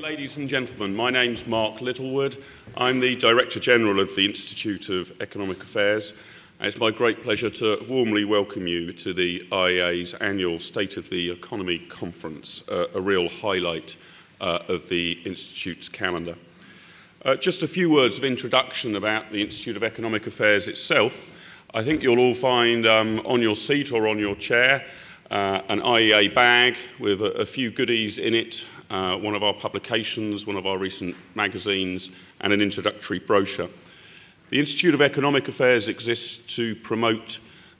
ladies and gentlemen. My name's Mark Littlewood. I'm the Director General of the Institute of Economic Affairs. And it's my great pleasure to warmly welcome you to the IEA's annual State of the Economy Conference, uh, a real highlight uh, of the Institute's calendar. Uh, just a few words of introduction about the Institute of Economic Affairs itself. I think you'll all find um, on your seat or on your chair uh, an IEA bag with a, a few goodies in it, uh, one of our publications, one of our recent magazines, and an introductory brochure. The Institute of Economic Affairs exists to promote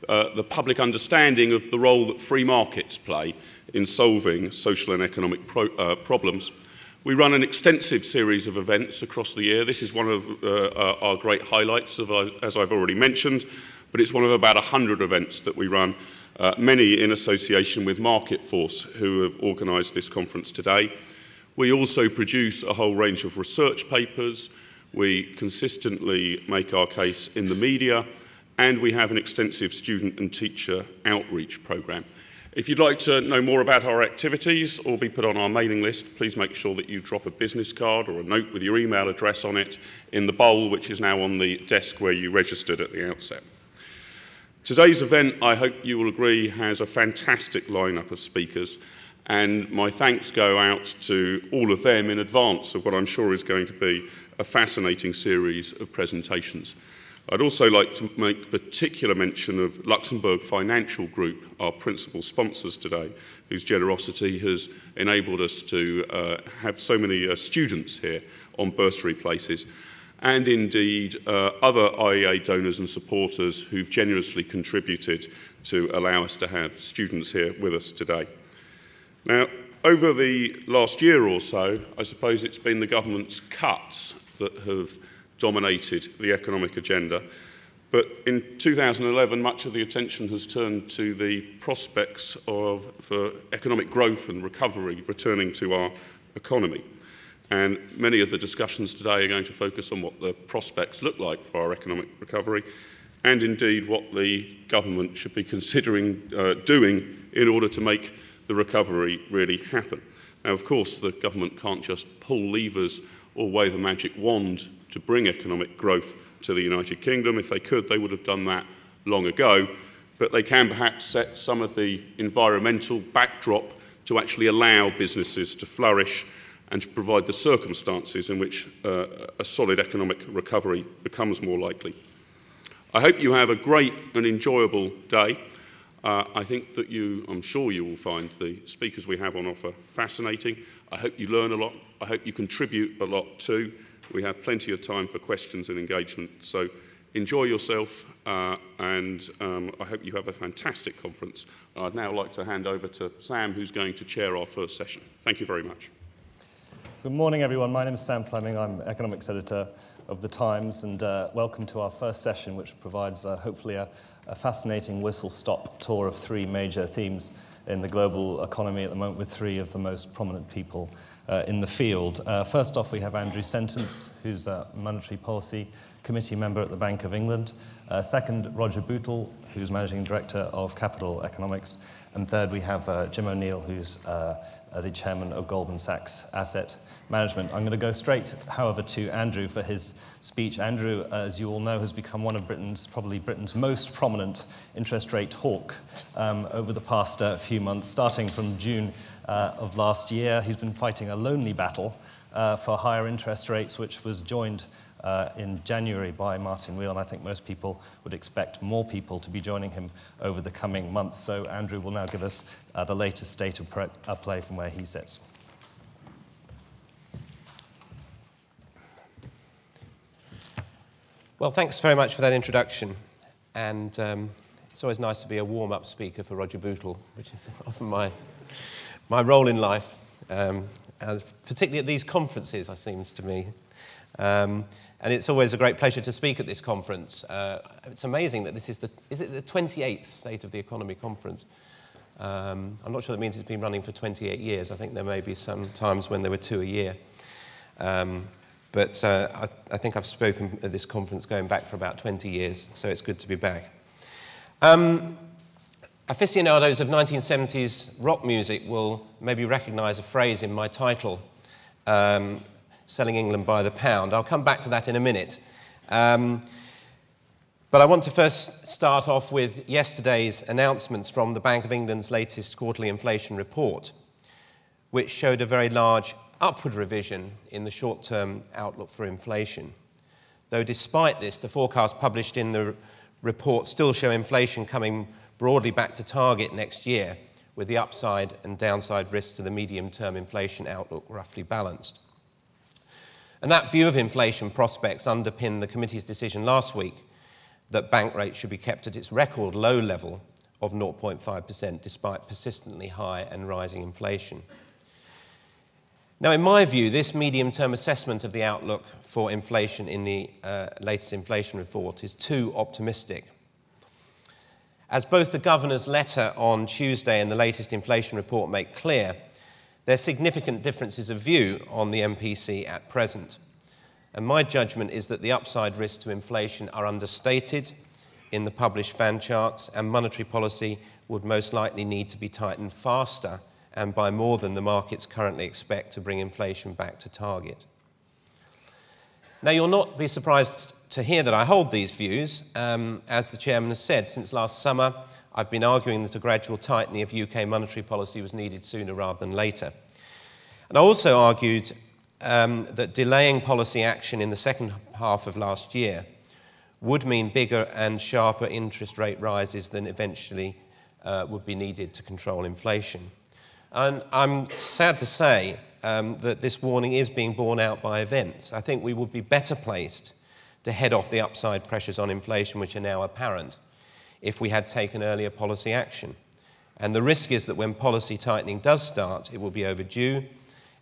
uh, the public understanding of the role that free markets play in solving social and economic pro uh, problems. We run an extensive series of events across the year. This is one of uh, our great highlights, of our, as I've already mentioned, but it's one of about 100 events that we run uh, many in association with Marketforce, who have organised this conference today. We also produce a whole range of research papers. We consistently make our case in the media, and we have an extensive student and teacher outreach programme. If you'd like to know more about our activities or be put on our mailing list, please make sure that you drop a business card or a note with your email address on it in the bowl, which is now on the desk where you registered at the outset. Today's event, I hope you will agree, has a fantastic lineup of speakers, and my thanks go out to all of them in advance of what I'm sure is going to be a fascinating series of presentations. I'd also like to make particular mention of Luxembourg Financial Group, our principal sponsors today, whose generosity has enabled us to uh, have so many uh, students here on bursary places and indeed uh, other IEA donors and supporters who've generously contributed to allow us to have students here with us today. Now, over the last year or so, I suppose it's been the government's cuts that have dominated the economic agenda. But in 2011, much of the attention has turned to the prospects of, for economic growth and recovery returning to our economy. And many of the discussions today are going to focus on what the prospects look like for our economic recovery and indeed what the government should be considering uh, doing in order to make the recovery really happen. Now, of course, the government can't just pull levers or wave a magic wand to bring economic growth to the United Kingdom. If they could, they would have done that long ago. But they can perhaps set some of the environmental backdrop to actually allow businesses to flourish and to provide the circumstances in which uh, a solid economic recovery becomes more likely. I hope you have a great and enjoyable day. Uh, I think that you, I'm sure you will find the speakers we have on offer fascinating. I hope you learn a lot. I hope you contribute a lot too. We have plenty of time for questions and engagement. So enjoy yourself uh, and um, I hope you have a fantastic conference. I'd now like to hand over to Sam, who's going to chair our first session. Thank you very much. Good morning, everyone. My name is Sam Fleming. I'm economics editor of The Times, and uh, welcome to our first session, which provides uh, hopefully a, a fascinating whistle stop tour of three major themes in the global economy at the moment, with three of the most prominent people uh, in the field. Uh, first off, we have Andrew Sentance, who's a monetary policy committee member at the Bank of England. Uh, second, Roger Bootle, who's managing director of Capital Economics. And third, we have uh, Jim O'Neill, who's uh, the chairman of Goldman Sachs Asset management. I'm going to go straight, however, to Andrew for his speech. Andrew, as you all know, has become one of Britain's, probably Britain's most prominent interest rate hawk um, over the past uh, few months. Starting from June uh, of last year, he's been fighting a lonely battle uh, for higher interest rates, which was joined uh, in January by Martin Weale, and I think most people would expect more people to be joining him over the coming months. So Andrew will now give us uh, the latest state of play from where he sits. Well, thanks very much for that introduction. And um, it's always nice to be a warm up speaker for Roger Bootle, which is often my, my role in life, um, and particularly at these conferences, it seems to me. Um, and it's always a great pleasure to speak at this conference. Uh, it's amazing that this is the, is it the 28th State of the Economy conference? Um, I'm not sure that means it's been running for 28 years. I think there may be some times when there were two a year. Um, but uh, I, I, think I've spoken at this conference going back for about 20 years, so it's good to be back. Um, aficionados of 1970s rock music will maybe recognize a phrase in my title, um, selling England by the pound. I'll come back to that in a minute. Um, but I want to first start off with yesterday's announcements from the Bank of England's latest quarterly inflation report, which showed a very large upward revision in the short term outlook for inflation. Though, despite this, the forecasts published in the report still show inflation coming broadly back to target next year, with the upside and downside risks to the medium term inflation outlook roughly balanced. And that view of inflation prospects underpinned the committee's decision last week that bank rates should be kept at its record low level of 0.5% despite persistently high and rising inflation. Now, in my view, this medium term assessment of the outlook for inflation in the uh, latest inflation report is too optimistic. As both the Governor's letter on Tuesday and the latest inflation report make clear, there are significant differences of view on the MPC at present. And my judgment is that the upside risks to inflation are understated in the published fan charts, and monetary policy would most likely need to be tightened faster and by more than the markets currently expect to bring inflation back to target. Now, you'll not be surprised to hear that I hold these views. Um, as the chairman has said, since last summer, I've been arguing that a gradual tightening of UK monetary policy was needed sooner rather than later. And I also argued um, that delaying policy action in the second half of last year would mean bigger and sharper interest rate rises than eventually uh, would be needed to control inflation. And I'm sad to say um, that this warning is being borne out by events. I think we would be better placed to head off the upside pressures on inflation, which are now apparent, if we had taken earlier policy action. And the risk is that when policy tightening does start, it will be overdue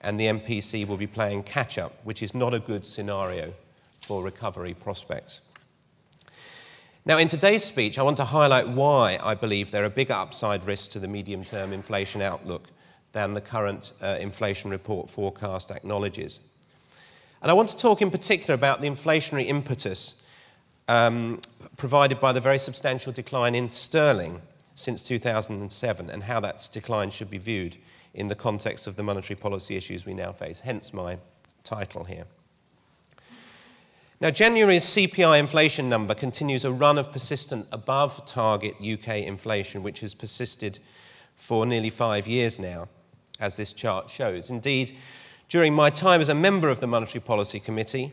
and the MPC will be playing catch up, which is not a good scenario for recovery prospects. Now, in today's speech, I want to highlight why I believe there are bigger upside risks to the medium term inflation outlook than the current uh, inflation report forecast acknowledges. And I want to talk in particular about the inflationary impetus um, provided by the very substantial decline in sterling since 2007 and how that decline should be viewed in the context of the monetary policy issues we now face, hence my title here. Now, January's CPI inflation number continues a run of persistent above target UK inflation, which has persisted for nearly five years now, as this chart shows. Indeed, during my time as a member of the Monetary Policy Committee,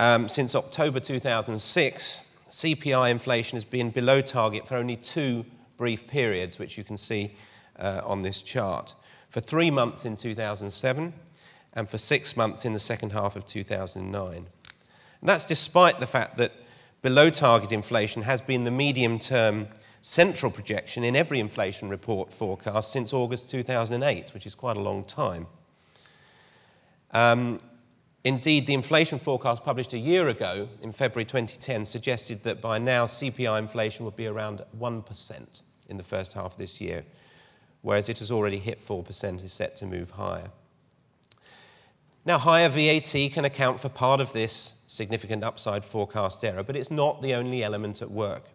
um, since October 2006, CPI inflation has been below target for only two brief periods, which you can see uh, on this chart. For three months in 2007 and for six months in the second half of 2009. And that's despite the fact that below target inflation has been the medium term central projection in every inflation report forecast since August 2008, which is quite a long time. Um, indeed, the inflation forecast published a year ago in February 2010 suggested that by now CPI inflation would be around 1% in the first half of this year, whereas it has already hit 4% and is set to move higher. Now, higher VAT can account for part of this significant upside forecast error, but it's not the only element at work.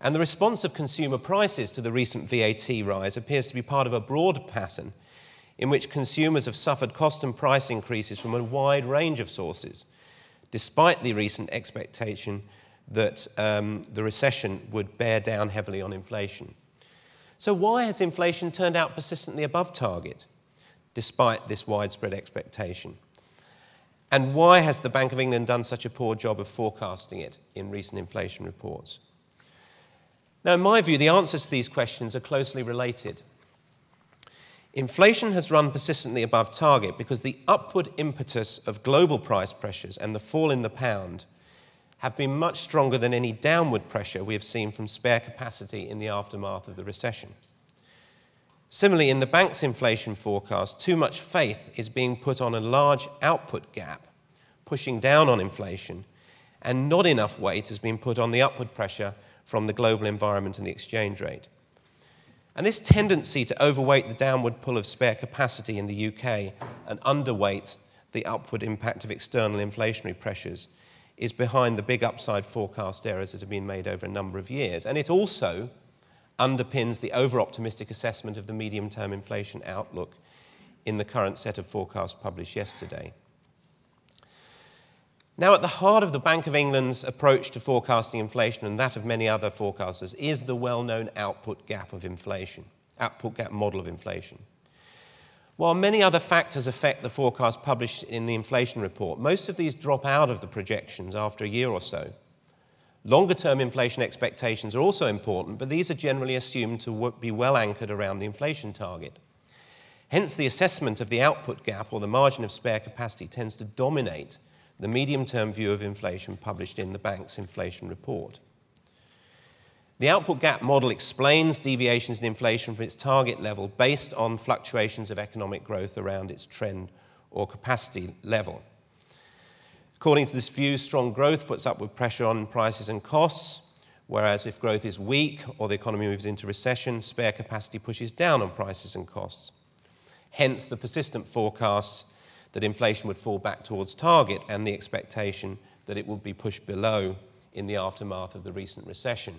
And the response of consumer prices to the recent VAT rise appears to be part of a broad pattern in which consumers have suffered cost and price increases from a wide range of sources, despite the recent expectation that um, the recession would bear down heavily on inflation. So, why has inflation turned out persistently above target, despite this widespread expectation? And why has the Bank of England done such a poor job of forecasting it in recent inflation reports? Now, in my view, the answers to these questions are closely related. Inflation has run persistently above target because the upward impetus of global price pressures and the fall in the pound have been much stronger than any downward pressure we have seen from spare capacity in the aftermath of the recession. Similarly, in the bank's inflation forecast, too much faith is being put on a large output gap, pushing down on inflation, and not enough weight has been put on the upward pressure from the global environment and the exchange rate. And this tendency to overweight the downward pull of spare capacity in the UK and underweight the upward impact of external inflationary pressures is behind the big upside forecast errors that have been made over a number of years. And it also underpins the over optimistic assessment of the medium term inflation outlook in the current set of forecasts published yesterday. Now, at the heart of the Bank of England's approach to forecasting inflation and that of many other forecasters is the well known output gap of inflation, output gap model of inflation. While many other factors affect the forecast published in the inflation report, most of these drop out of the projections after a year or so. Longer term inflation expectations are also important, but these are generally assumed to be well anchored around the inflation target. Hence, the assessment of the output gap or the margin of spare capacity tends to dominate the medium term view of inflation published in the bank's inflation report. The output gap model explains deviations in inflation from its target level based on fluctuations of economic growth around its trend or capacity level. According to this view, strong growth puts upward pressure on prices and costs, whereas if growth is weak or the economy moves into recession, spare capacity pushes down on prices and costs. Hence, the persistent forecasts that inflation would fall back towards target and the expectation that it would be pushed below in the aftermath of the recent recession.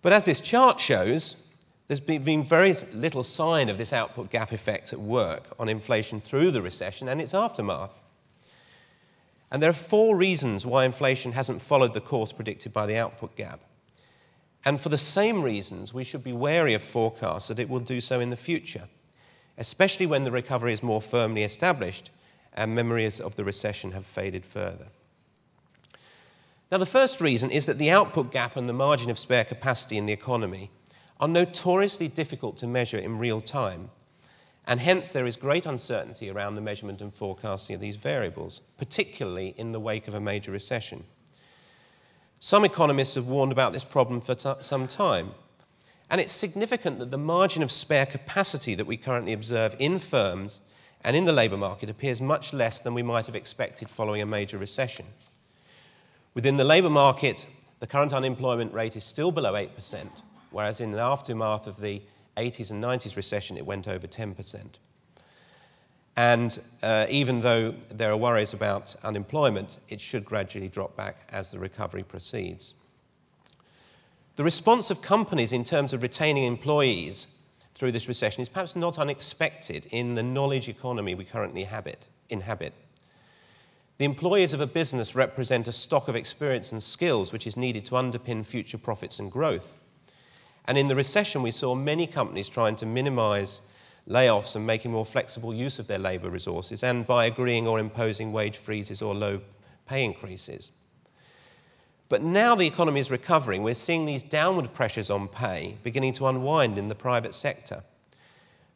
But as this chart shows, there's been very little sign of this output gap effect at work on inflation through the recession and its aftermath. And there are four reasons why inflation hasn't followed the course predicted by the output gap. And for the same reasons, we should be wary of forecasts that it will do so in the future especially when the recovery is more firmly established and memories of the recession have faded further. Now, the first reason is that the output gap and the margin of spare capacity in the economy are notoriously difficult to measure in real time, and hence there is great uncertainty around the measurement and forecasting of these variables, particularly in the wake of a major recession. Some economists have warned about this problem for some time, and it's significant that the margin of spare capacity that we currently observe in firms and in the labour market appears much less than we might have expected following a major recession. Within the labour market, the current unemployment rate is still below 8%, whereas in the aftermath of the 80s and 90s recession, it went over 10%. And uh, even though there are worries about unemployment, it should gradually drop back as the recovery proceeds. The response of companies in terms of retaining employees through this recession is perhaps not unexpected in the knowledge economy we currently habit, inhabit. The employees of a business represent a stock of experience and skills which is needed to underpin future profits and growth. And in the recession, we saw many companies trying to minimize layoffs and making more flexible use of their labor resources, and by agreeing or imposing wage freezes or low pay increases. But now the economy is recovering, we're seeing these downward pressures on pay beginning to unwind in the private sector.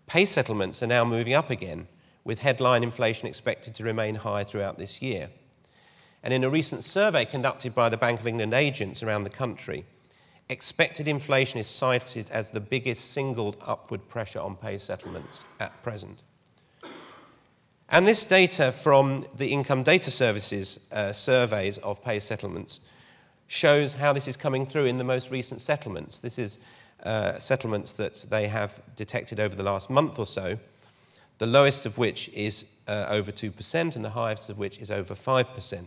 Pay settlements are now moving up again, with headline inflation expected to remain high throughout this year. And in a recent survey conducted by the Bank of England agents around the country, expected inflation is cited as the biggest single upward pressure on pay settlements at present. And this data from the Income Data Services uh, surveys of pay settlements shows how this is coming through in the most recent settlements. This is uh, settlements that they have detected over the last month or so, the lowest of which is uh, over 2% and the highest of which is over 5%.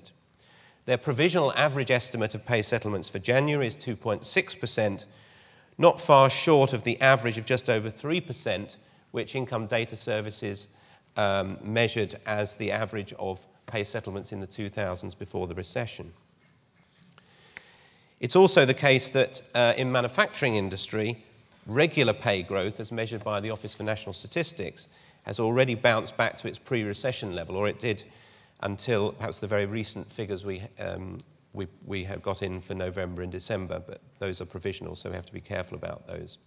Their provisional average estimate of pay settlements for January is 2.6%, not far short of the average of just over 3%, which Income Data Services um, measured as the average of pay settlements in the 2000s before the recession. It's also the case that uh, in manufacturing industry, regular pay growth, as measured by the Office for National Statistics, has already bounced back to its pre-recession level, or it did until perhaps the very recent figures we, um, we, we have got in for November and December, but those are provisional, so we have to be careful about those.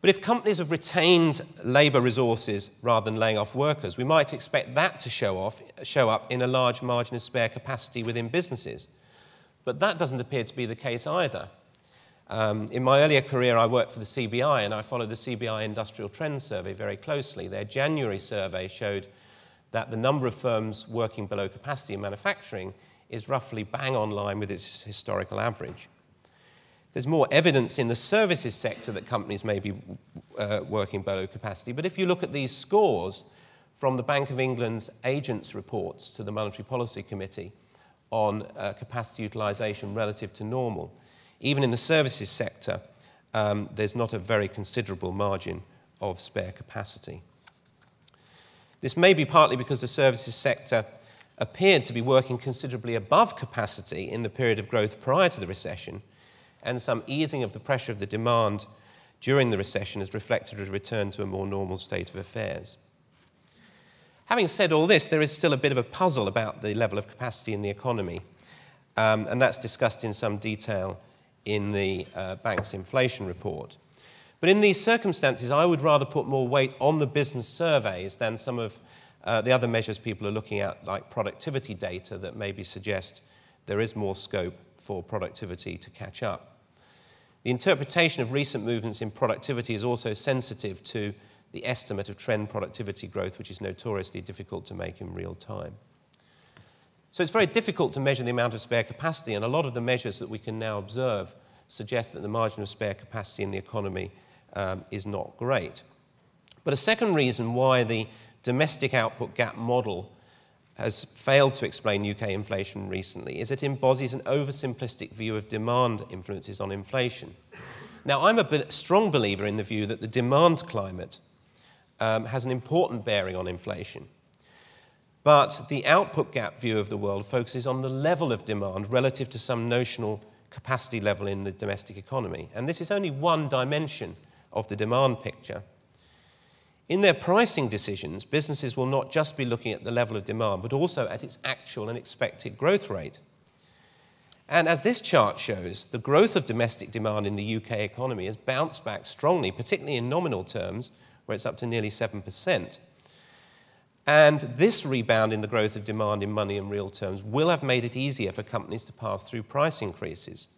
But if companies have retained labour resources rather than laying off workers, we might expect that to show, off, show up in a large margin of spare capacity within businesses. But that doesn't appear to be the case either. Um, in my earlier career, I worked for the CBI and I followed the CBI Industrial Trends Survey very closely. Their January survey showed that the number of firms working below capacity in manufacturing is roughly bang on line with its historical average. There's more evidence in the services sector that companies may be uh, working below capacity, but if you look at these scores from the Bank of England's agents' reports to the Monetary Policy Committee, on uh, capacity utilization relative to normal. Even in the services sector, um, there's not a very considerable margin of spare capacity. This may be partly because the services sector appeared to be working considerably above capacity in the period of growth prior to the recession, and some easing of the pressure of the demand during the recession has reflected a return to a more normal state of affairs. Having said all this, there is still a bit of a puzzle about the level of capacity in the economy, um, and that's discussed in some detail in the uh, bank's inflation report. But in these circumstances, I would rather put more weight on the business surveys than some of uh, the other measures people are looking at, like productivity data, that maybe suggest there is more scope for productivity to catch up. The interpretation of recent movements in productivity is also sensitive to the estimate of trend productivity growth, which is notoriously difficult to make in real time. So it's very difficult to measure the amount of spare capacity, and a lot of the measures that we can now observe suggest that the margin of spare capacity in the economy um, is not great. But a second reason why the domestic output gap model has failed to explain UK inflation recently is it embodies an oversimplistic view of demand influences on inflation. Now, I'm a strong believer in the view that the demand climate um, has an important bearing on inflation. But the output gap view of the world focuses on the level of demand relative to some notional capacity level in the domestic economy. And this is only one dimension of the demand picture. In their pricing decisions, businesses will not just be looking at the level of demand, but also at its actual and expected growth rate. And as this chart shows, the growth of domestic demand in the UK economy has bounced back strongly, particularly in nominal terms, where it's up to nearly 7%. And this rebound in the growth of demand in money and real terms will have made it easier for companies to pass through price increases.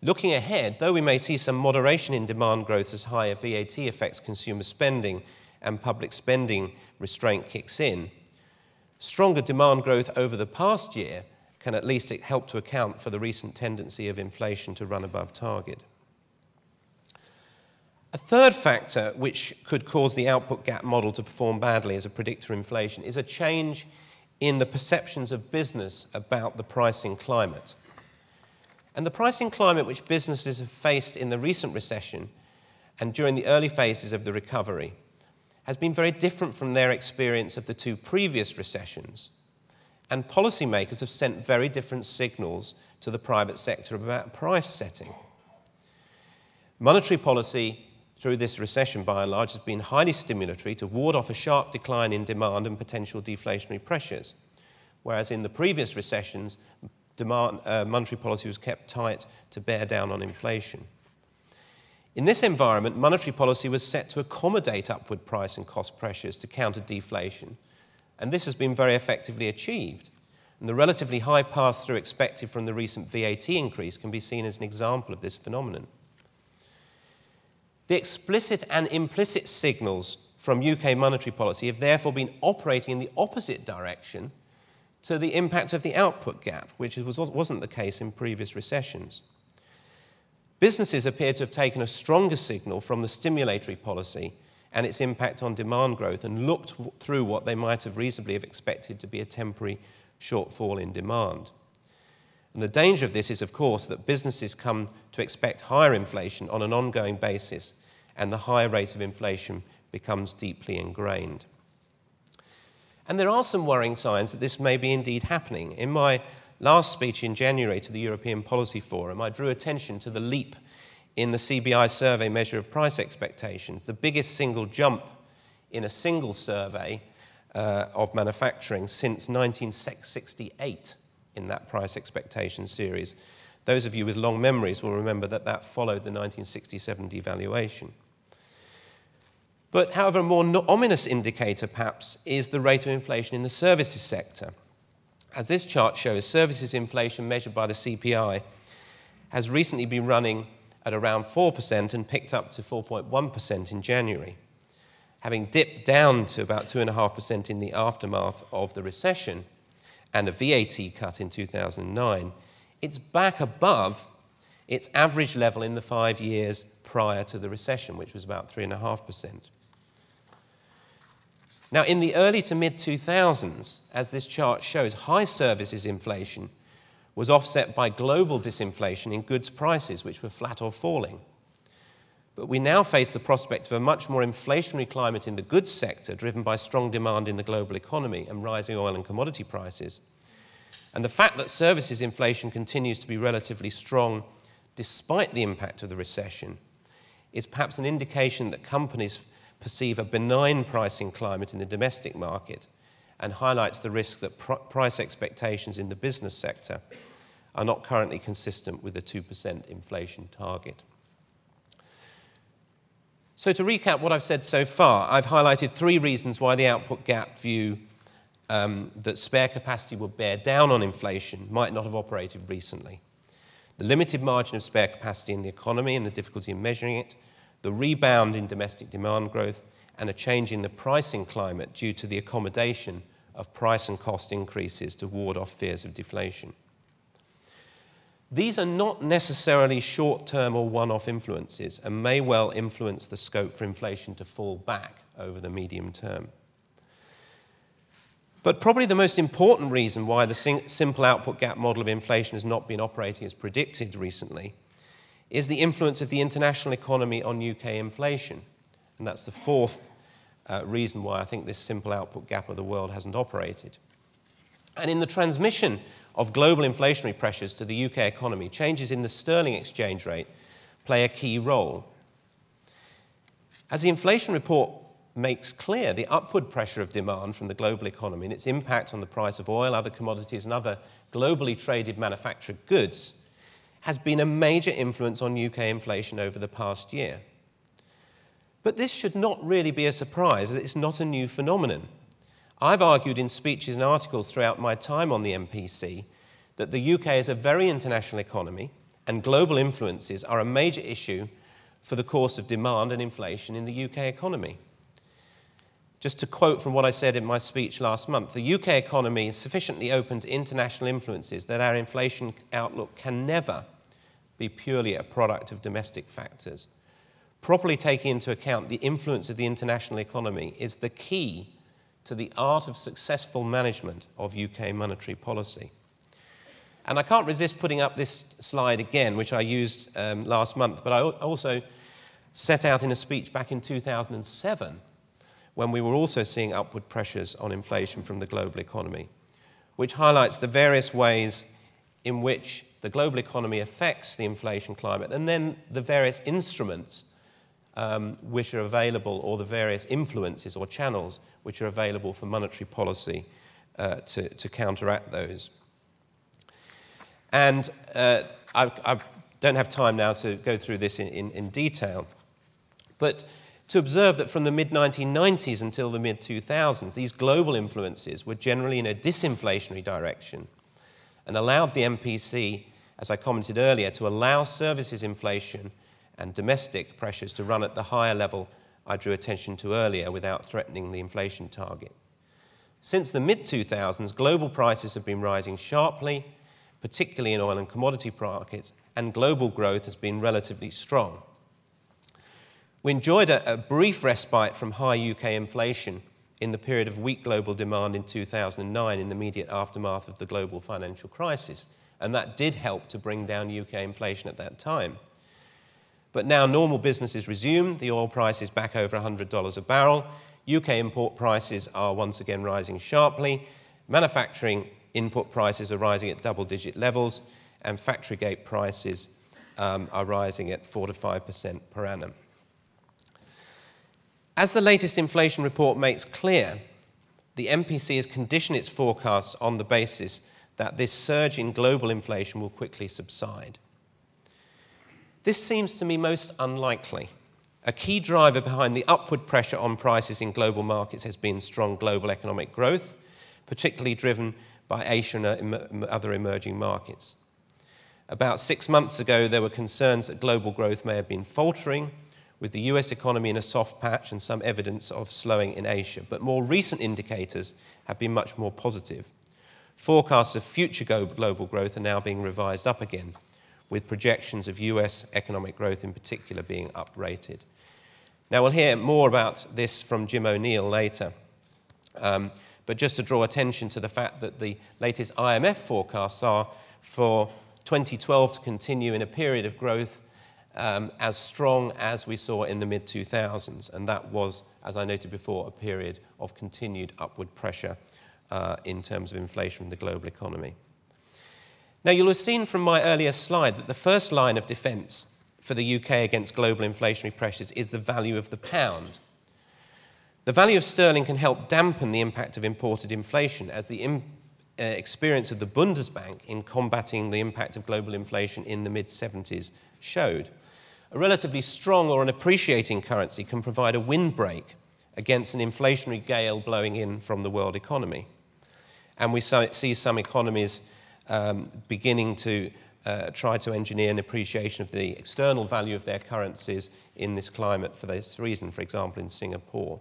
Looking ahead, though we may see some moderation in demand growth as higher VAT affects consumer spending and public spending restraint kicks in, stronger demand growth over the past year can at least help to account for the recent tendency of inflation to run above target. A third factor which could cause the output gap model to perform badly as a predictor of inflation is a change in the perceptions of business about the pricing climate. And the pricing climate which businesses have faced in the recent recession and during the early phases of the recovery has been very different from their experience of the two previous recessions. And policymakers have sent very different signals to the private sector about price setting. Monetary policy through this recession, by and large, has been highly stimulatory to ward off a sharp decline in demand and potential deflationary pressures. Whereas in the previous recessions, demand, uh, monetary policy was kept tight to bear down on inflation. In this environment, monetary policy was set to accommodate upward price and cost pressures to counter deflation, and this has been very effectively achieved. And the relatively high pass through expected from the recent VAT increase can be seen as an example of this phenomenon. The explicit and implicit signals from UK monetary policy have therefore been operating in the opposite direction to the impact of the output gap, which was, wasn't the case in previous recessions. Businesses appear to have taken a stronger signal from the stimulatory policy and its impact on demand growth and looked through what they might have reasonably have expected to be a temporary shortfall in demand. And the danger of this is, of course, that businesses come to expect higher inflation on an ongoing basis, and the higher rate of inflation becomes deeply ingrained. And there are some worrying signs that this may be indeed happening. In my last speech in January to the European Policy Forum, I drew attention to the leap in the CBI survey measure of price expectations, the biggest single jump in a single survey uh, of manufacturing since 1968 in that price expectation series. Those of you with long memories will remember that that followed the 1967 devaluation. But, however, a more ominous indicator, perhaps, is the rate of inflation in the services sector. As this chart shows, services inflation measured by the CPI has recently been running at around 4% and picked up to 4.1% in January. Having dipped down to about 2.5% in the aftermath of the recession and a VAT cut in 2009, it's back above its average level in the five years prior to the recession, which was about 3.5%. Now, in the early to mid 2000s, as this chart shows, high services inflation was offset by global disinflation in goods prices, which were flat or falling. But we now face the prospect of a much more inflationary climate in the goods sector, driven by strong demand in the global economy and rising oil and commodity prices. And the fact that services inflation continues to be relatively strong despite the impact of the recession is perhaps an indication that companies perceive a benign pricing climate in the domestic market and highlights the risk that pr price expectations in the business sector are not currently consistent with the 2% inflation target. So, to recap what I've said so far, I've highlighted three reasons why the output gap view um, that spare capacity would bear down on inflation might not have operated recently. The limited margin of spare capacity in the economy and the difficulty in measuring it, the rebound in domestic demand growth, and a change in the pricing climate due to the accommodation of price and cost increases to ward off fears of deflation. These are not necessarily short term or one off influences and may well influence the scope for inflation to fall back over the medium term. But probably the most important reason why the simple output gap model of inflation has not been operating as predicted recently is the influence of the international economy on UK inflation. And that's the fourth uh, reason why I think this simple output gap of the world hasn't operated. And in the transmission of global inflationary pressures to the UK economy, changes in the sterling exchange rate play a key role. As the inflation report makes clear, the upward pressure of demand from the global economy and its impact on the price of oil, other commodities, and other globally traded manufactured goods has been a major influence on UK inflation over the past year. But this should not really be a surprise, as it's not a new phenomenon. I've argued in speeches and articles throughout my time on the MPC that the UK is a very international economy and global influences are a major issue for the course of demand and inflation in the UK economy. Just to quote from what I said in my speech last month, the UK economy is sufficiently open to international influences that our inflation outlook can never be purely a product of domestic factors. Properly taking into account the influence of the international economy is the key to the art of successful management of UK monetary policy. And I can't resist putting up this slide again, which I used um, last month, but I also set out in a speech back in 2007 when we were also seeing upward pressures on inflation from the global economy, which highlights the various ways in which the global economy affects the inflation climate and then the various instruments um, which are available or the various influences or channels which are available for monetary policy uh, to, to, counteract those. And uh, I, I, don't have time now to go through this in, in, in detail, but to observe that from the mid 1990s until the mid 2000s, these global influences were generally in a disinflationary direction and allowed the MPC, as I commented earlier, to allow services inflation and domestic pressures to run at the higher level I drew attention to earlier without threatening the inflation target. Since the mid 2000s, global prices have been rising sharply, particularly in oil and commodity markets, and global growth has been relatively strong. We enjoyed a, a, brief respite from high UK inflation in the period of weak global demand in 2009 in the immediate aftermath of the global financial crisis, and that did help to bring down UK inflation at that time. But now normal business is resumed, the oil price is back over $100 a barrel, UK import prices are once again rising sharply, manufacturing input prices are rising at double digit levels, and factory gate prices um, are rising at 4 to 5% per annum. As the latest inflation report makes clear, the MPC has conditioned its forecasts on the basis that this surge in global inflation will quickly subside. This seems to me most unlikely. A key driver behind the upward pressure on prices in global markets has been strong global economic growth, particularly driven by Asia and other emerging markets. About six months ago, there were concerns that global growth may have been faltering with the US economy in a soft patch and some evidence of slowing in Asia. But more recent indicators have been much more positive. Forecasts of future global growth are now being revised up again, with projections of US economic growth in particular being uprated. Now, we'll hear more about this from Jim O'Neill later. Um, but just to draw attention to the fact that the latest IMF forecasts are for 2012 to continue in a period of growth um, as strong as we saw in the mid 2000s. And that was, as I noted before, a period of continued upward pressure uh, in terms of inflation in the global economy. Now, you'll have seen from my earlier slide that the first line of defence for the UK against global inflationary pressures is the value of the pound. The value of sterling can help dampen the impact of imported inflation, as the uh, experience of the Bundesbank in combating the impact of global inflation in the mid 70s showed. A relatively strong or an appreciating currency can provide a windbreak against an inflationary gale blowing in from the world economy. And we see some economies um, beginning to uh, try to engineer an appreciation of the external value of their currencies in this climate for this reason, for example, in Singapore.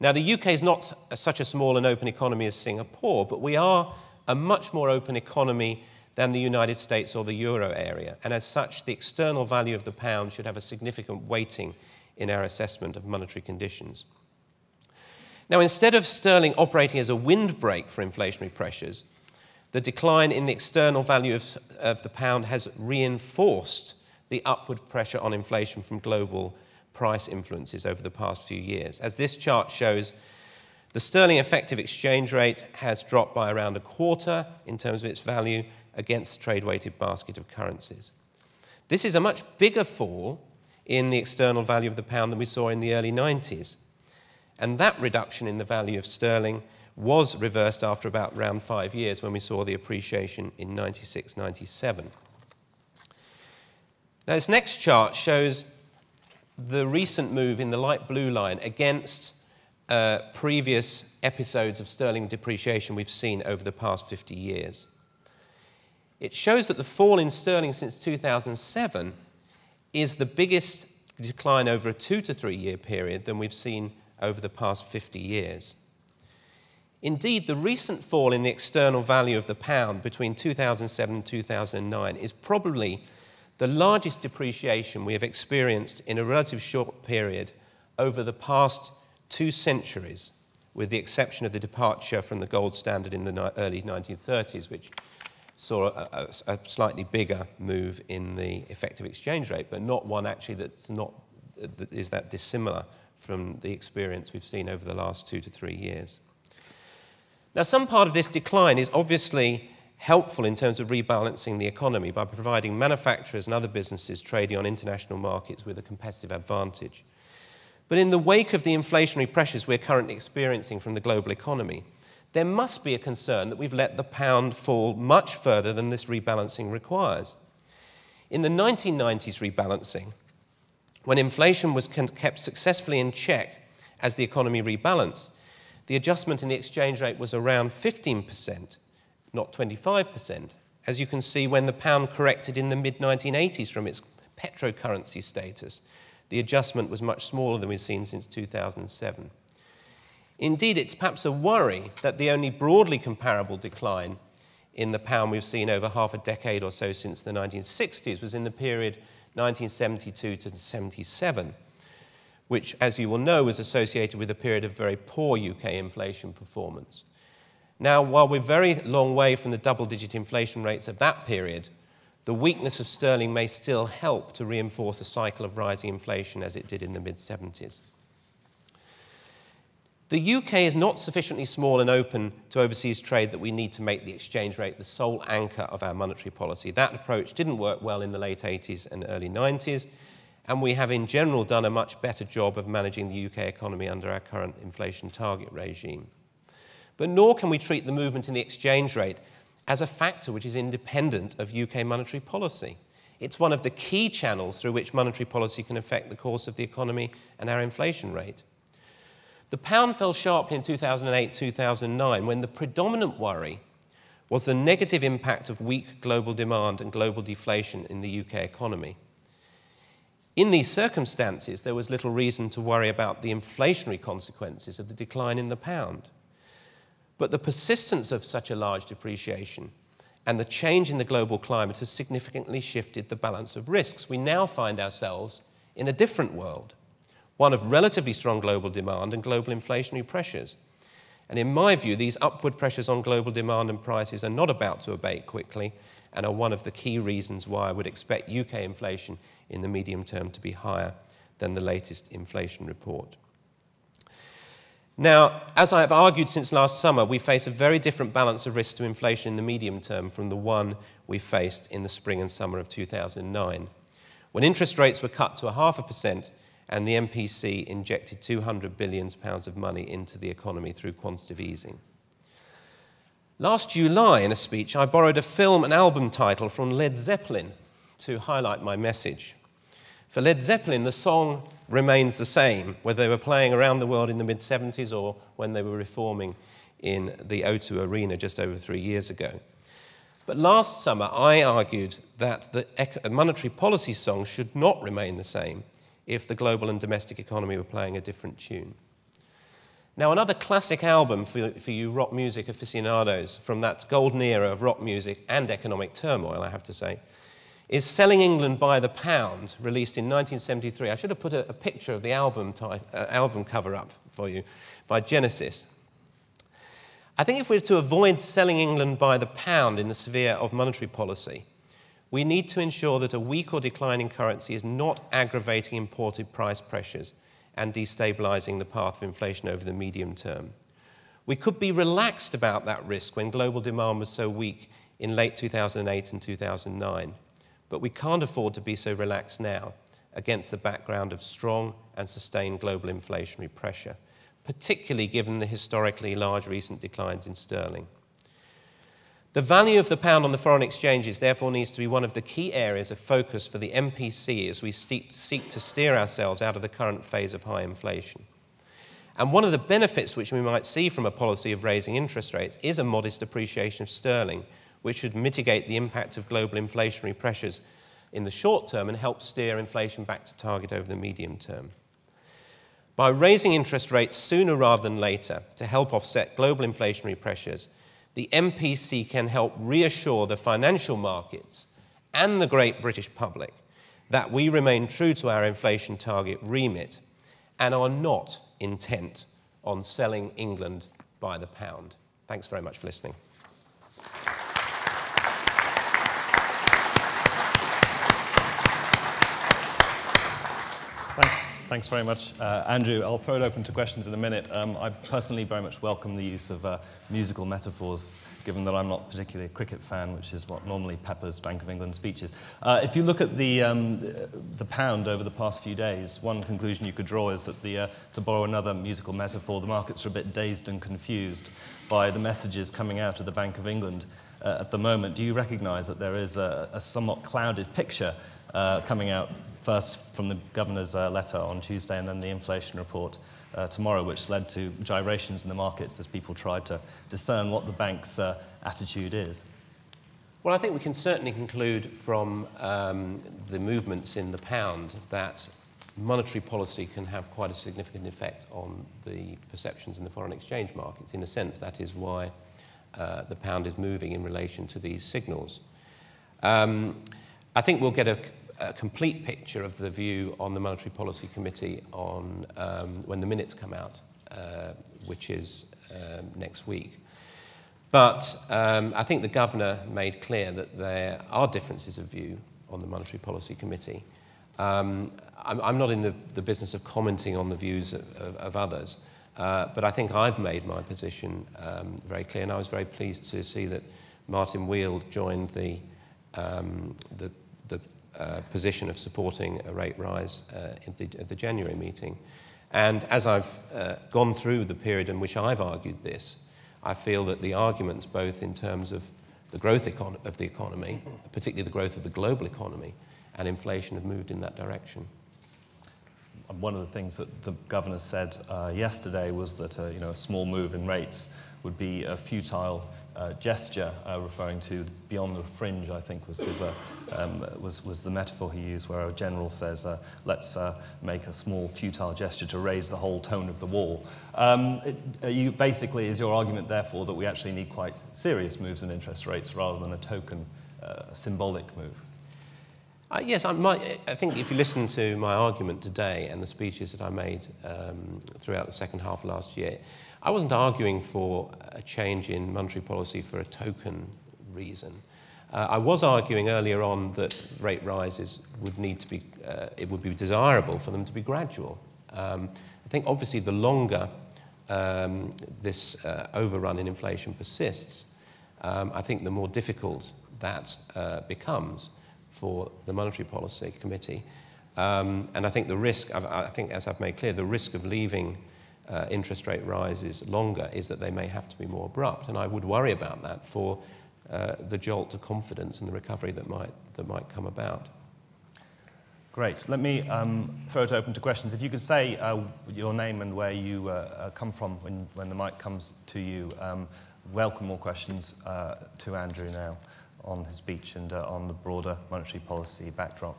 Now, the UK is not such a small and open economy as Singapore, but we are a much more open economy than the United States or the euro area. And as such, the external value of the pound should have a significant weighting in our assessment of monetary conditions. Now, instead of sterling operating as a windbreak for inflationary pressures, the decline in the external value of, of the pound has reinforced the upward pressure on inflation from global price influences over the past few years. As this chart shows, the sterling effective exchange rate has dropped by around a quarter in terms of its value against the trade weighted basket of currencies. This is a much bigger fall in the external value of the pound than we saw in the early 90s. And that reduction in the value of sterling was reversed after about around five years when we saw the appreciation in 96 97. Now, this next chart shows the recent move in the light blue line against uh, previous episodes of sterling depreciation we've seen over the past 50 years. It shows that the fall in sterling since 2007 is the biggest decline over a two to three year period than we've seen over the past 50 years. Indeed, the recent fall in the external value of the pound between 2007 and 2009 is probably the largest depreciation we have experienced in a relatively short period over the past two centuries, with the exception of the departure from the gold standard in the early 1930s, which saw a, a, a slightly bigger move in the effective exchange rate, but not one actually that's not, that is that dissimilar from the experience we've seen over the last two to three years. Now, some part of this decline is obviously helpful in terms of rebalancing the economy by providing manufacturers and other businesses trading on international markets with a competitive advantage. But in the wake of the inflationary pressures we're currently experiencing from the global economy, there must be a concern that we've let the pound fall much further than this rebalancing requires. In the 1990s rebalancing, when inflation was kept successfully in check as the economy rebalanced, the adjustment in the exchange rate was around 15%, not 25%. As you can see, when the pound corrected in the mid 1980s from its petrocurrency status, the adjustment was much smaller than we've seen since 2007. Indeed, it's perhaps a worry that the only broadly comparable decline in the pound we've seen over half a decade or so since the 1960s was in the period 1972 to 77, which, as you will know, was associated with a period of very poor UK inflation performance. Now, while we're very long way from the double digit inflation rates of that period, the weakness of sterling may still help to reinforce a cycle of rising inflation as it did in the mid 70s. The UK is not sufficiently small and open to overseas trade that we need to make the exchange rate the sole anchor of our monetary policy. That approach didn't work well in the late 80s and early 90s, and we have in general done a much better job of managing the UK economy under our current inflation target regime. But nor can we treat the movement in the exchange rate as a factor which is independent of UK monetary policy. It's one of the key channels through which monetary policy can affect the course of the economy and our inflation rate. The pound fell sharply in 2008 2009 when the predominant worry was the negative impact of weak global demand and global deflation in the UK economy. In these circumstances, there was little reason to worry about the inflationary consequences of the decline in the pound. But the persistence of such a large depreciation and the change in the global climate has significantly shifted the balance of risks. We now find ourselves in a different world, one of relatively strong global demand and global inflationary pressures. And in my view, these upward pressures on global demand and prices are not about to abate quickly and are one of the key reasons why I would expect UK inflation in the medium term to be higher than the latest inflation report. Now, as I have argued since last summer, we face a very different balance of risk to inflation in the medium term from the one we faced in the spring and summer of 2009, when interest rates were cut to a half a percent and the MPC injected 200 billion pounds of money into the economy through quantitative easing. Last July, in a speech, I borrowed a film and album title from Led Zeppelin to highlight my message. For Led Zeppelin, the song remains the same, whether they were playing around the world in the mid 70s or when they were reforming in the O2 Arena just over three years ago. But last summer, I argued that the monetary policy song should not remain the same if the global and domestic economy were playing a different tune. Now, another classic album for, for you rock music aficionados from that golden era of rock music and economic turmoil, I have to say, is Selling England by the Pound, released in 1973. I should have put a, a picture of the album, type, uh, album cover up for you by Genesis. I think if we're to avoid selling England by the pound in the sphere of monetary policy, we need to ensure that a weak or declining currency is not aggravating imported price pressures and destabilizing the path of inflation over the medium term. We could be relaxed about that risk when global demand was so weak in late 2008 and 2009, but we can't afford to be so relaxed now against the background of strong and sustained global inflationary pressure, particularly given the historically large recent declines in sterling. The value of the pound on the foreign exchanges therefore needs to be one of the key areas of focus for the MPC as we seek to steer ourselves out of the current phase of high inflation. And one of the benefits which we might see from a policy of raising interest rates is a modest appreciation of sterling, which should mitigate the impact of global inflationary pressures in the short term and help steer inflation back to target over the medium term. By raising interest rates sooner rather than later to help offset global inflationary pressures, the MPC can help reassure the financial markets and the great British public that we remain true to our inflation target remit and are not intent on selling England by the pound. Thanks very much for listening. Thanks. Thanks very much, uh, Andrew. I'll throw it open to questions in a minute. Um, I personally very much welcome the use of uh, musical metaphors, given that I'm not particularly a cricket fan, which is what normally peppers Bank of England speeches. Uh, if you look at the, um, the pound over the past few days, one conclusion you could draw is that, the, uh, to borrow another musical metaphor, the markets are a bit dazed and confused by the messages coming out of the Bank of England uh, at the moment. Do you recognise that there is a, a somewhat clouded picture uh, coming out first from the governor's uh, letter on Tuesday and then the inflation report uh, tomorrow, which led to gyrations in the markets as people tried to discern what the bank's uh, attitude is? Well, I think we can certainly conclude from um, the movements in the pound that monetary policy can have quite a significant effect on the perceptions in the foreign exchange markets. In a sense, that is why uh, the pound is moving in relation to these signals. Um, I think we'll get a a complete picture of the view on the Monetary Policy Committee on um, when the minutes come out, uh, which is um, next week. But um, I think the governor made clear that there are differences of view on the Monetary Policy Committee. Um, I'm, I'm, not in the, the, business of commenting on the views of, of, of others, uh, but I think I've made my position um, very clear, and I was very pleased to see that Martin Weale joined the, um, the uh, position of supporting a rate rise uh, at, the, at, the, January meeting. And as I've uh, gone through the period in which I've argued this, I feel that the arguments, both in terms of the growth of the economy, particularly the growth of the global economy, and inflation have moved in that direction. One of the things that the governor said uh, yesterday was that uh, you know, a small move in rates would be a futile uh, gesture, uh, referring to beyond the fringe, I think was, his, uh, um, was, was the metaphor he used, where a general says, uh, let's uh, make a small futile gesture to raise the whole tone of the wall. Um, it, you, basically, is your argument, therefore, that we actually need quite serious moves in interest rates rather than a token, symbolic move? Uh, yes, I, might, I think if you listen to my argument today and the speeches that I made um, throughout the second half last year, I wasn't arguing for a change in monetary policy for a token reason. Uh, I was arguing earlier on that rate rises would need to be, uh, it would be desirable for them to be gradual. Um, I think obviously the longer um, this uh, overrun in inflation persists, um, I think the more difficult that uh, becomes for the Monetary Policy Committee. Um, and I think the risk, I think as I've made clear, the risk of leaving uh, interest rate rises longer is that they may have to be more abrupt. And I would worry about that for uh, the jolt to confidence and the recovery that might, that might come about. Great. Let me um, throw it open to questions. If you could say uh, your name and where you uh, uh come from when, when the mic comes to you, um, welcome more questions uh, to Andrew now on his speech and uh, on the broader monetary policy backdrop.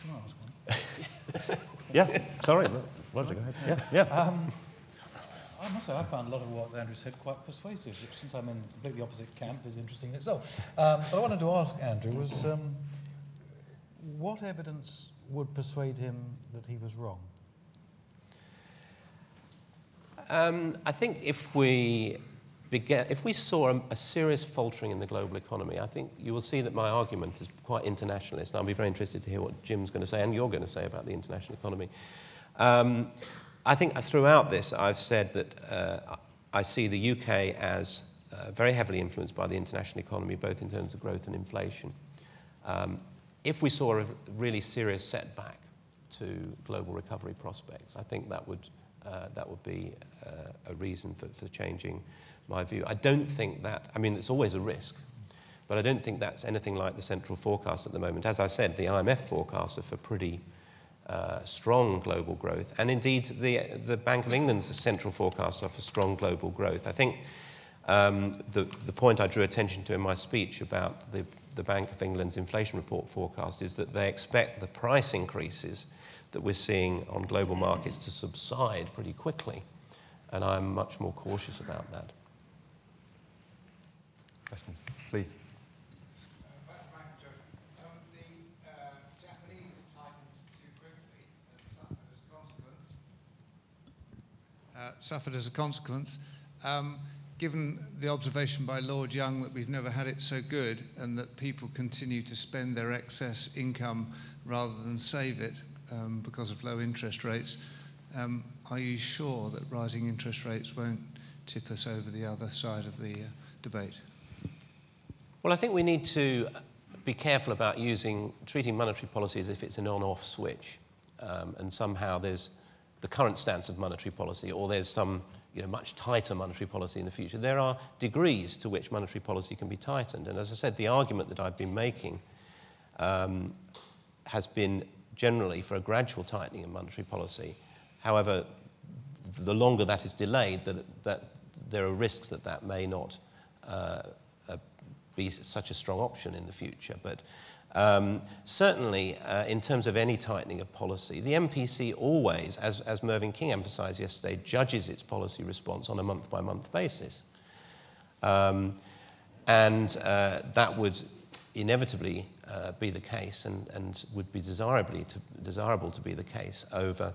Can I ask one? yes, sorry. Roger, go ahead. Yeah, yeah. Um, I must say, I found a lot of what Andrew said quite persuasive, which, since I'm in completely opposite camp, is interesting in itself. Um, but I wanted to ask Andrew was um, what evidence would persuade him that he was wrong? Um, I think if we began, if we saw a, a, serious faltering in the global economy, I think you will see that my argument is quite internationalist. I'll be very interested to hear what Jim's going to say and you're going to say about the international economy. Um, I think throughout this, I've said that uh, I see the UK as uh, very heavily influenced by the international economy, both in terms of growth and inflation. Um, if we saw a really serious setback to global recovery prospects, I think that would, uh, that would be uh, a reason for, for changing my view. I don't think that, I mean, it's always a risk, but I don't think that's anything like the central forecast at the moment. As I said, the IMF forecasts are for pretty uh, strong global growth, and indeed the, the Bank of England's central forecasts are for strong global growth. I think um, the, the point I drew attention to in my speech about the, the Bank of England's inflation report forecast is that they expect the price increases that we're seeing on global markets to subside pretty quickly, and I'm much more cautious about that. Questions, please. Uh, suffered as a consequence. Um, given the observation by Lord Young that we've never had it so good and that people continue to spend their excess income rather than save it um, because of low interest rates, um, are you sure that rising interest rates won't tip us over the other side of the uh, debate? Well, I think we need to be careful about using treating monetary policy as if it's an on-off switch, um, and somehow there's the current stance of monetary policy, or there's some you know, much tighter monetary policy in the future. There are degrees to which monetary policy can be tightened, and as I said, the argument that I've been making um, has been generally for a gradual tightening of monetary policy. However, the longer that is delayed, that, that there are risks that that may not uh, be such a strong option in the future. But um, certainly, uh, in terms of any tightening of policy, the MPC always, as, as Mervyn King emphasized yesterday, judges its policy response on a month by month basis. Um, and uh, that would inevitably uh, be the case and, and would be desirably to, desirable to be the case over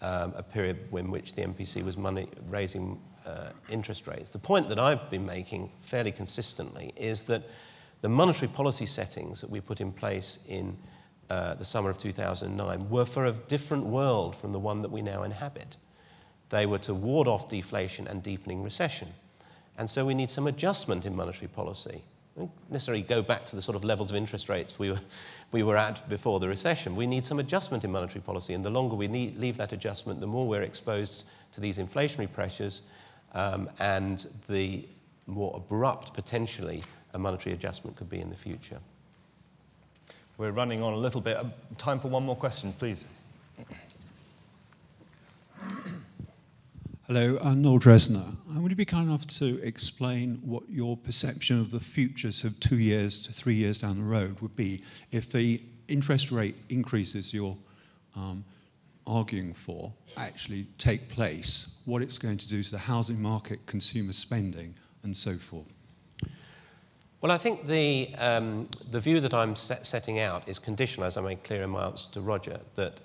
um, a period in which the MPC was money, raising uh, interest rates. The point that I've been making fairly consistently is that the monetary policy settings that we put in place in uh, the summer of 2009 were for a different world from the one that we now inhabit. They were to ward off deflation and deepening recession. And so we need some adjustment in monetary policy. We don't necessarily go back to the sort of levels of interest rates we were, we were at before the recession. We need some adjustment in monetary policy, and the longer we need, leave that adjustment, the more we're exposed to these inflationary pressures um, and the more abrupt, potentially, a monetary adjustment could be in the future. We're running on a little bit. Um, time for one more question, please. Hello, I'm Noel Dresner. Would you be kind enough to explain what your perception of the futures of two years to three years down the road would be if the interest rate increases you're um, arguing for actually take place, what it's going to do to the housing market, consumer spending, and so forth? Well, I think the, um, the view that I'm set setting out is conditional, as I made clear in my answer to Roger, that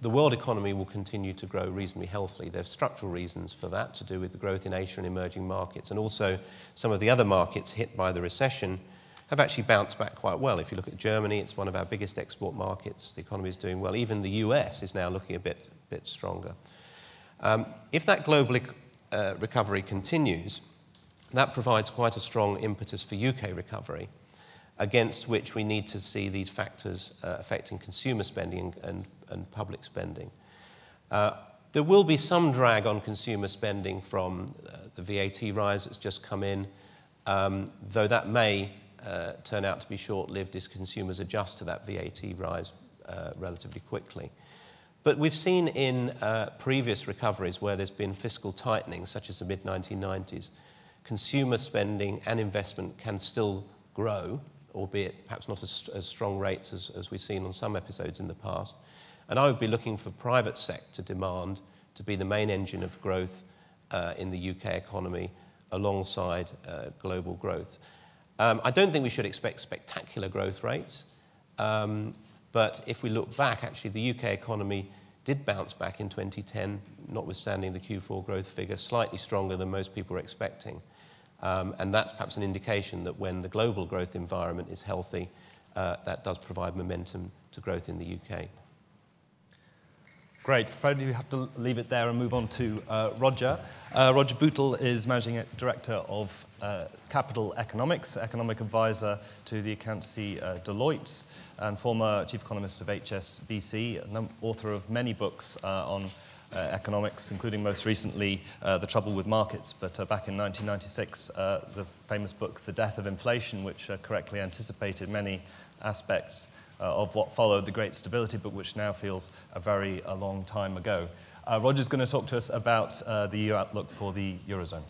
the world economy will continue to grow reasonably healthily. There are structural reasons for that to do with the growth in Asia and emerging markets, and also some of the other markets hit by the recession have actually bounced back quite well. If you look at Germany, it's one of our biggest export markets. The economy is doing well. Even the US is now looking a bit, bit stronger. Um, if that global uh, recovery continues, that provides quite a strong impetus for UK recovery, against which we need to see these factors uh, affecting consumer spending and, and, public spending. Uh, there will be some drag on consumer spending from uh, the VAT rise that's just come in, um, though that may uh, turn out to be short-lived as consumers adjust to that VAT rise uh, relatively quickly. But we've seen in uh, previous recoveries where there's been fiscal tightening, such as the mid-1990s, consumer spending and investment can still grow, albeit perhaps not as, as strong rates as, as we've seen on some episodes in the past. And I would be looking for private sector demand to be the main engine of growth uh, in the UK economy alongside uh, global growth. Um, I don't think we should expect spectacular growth rates, um, but if we look back, actually, the UK economy did bounce back in 2010, notwithstanding the Q4 growth figure, slightly stronger than most people were expecting. Um, and that's perhaps an indication that when the global growth environment is healthy, uh, that does provide momentum to growth in the UK. Great. Fred, we have to leave it there and move on to uh, Roger. Uh, Roger Bootle is Managing Director of uh, Capital Economics, Economic Advisor to the accountancy uh, Deloitte, and former Chief Economist of HSBC, author of many books uh, on economics, including most recently uh, The Trouble with Markets, but uh, back in 1996, uh, the famous book The Death of Inflation, which uh, correctly anticipated many aspects uh, of what followed the Great Stability, but which now feels a very a long time ago. Roger's going to talk to us about the EU outlook for the Eurozone.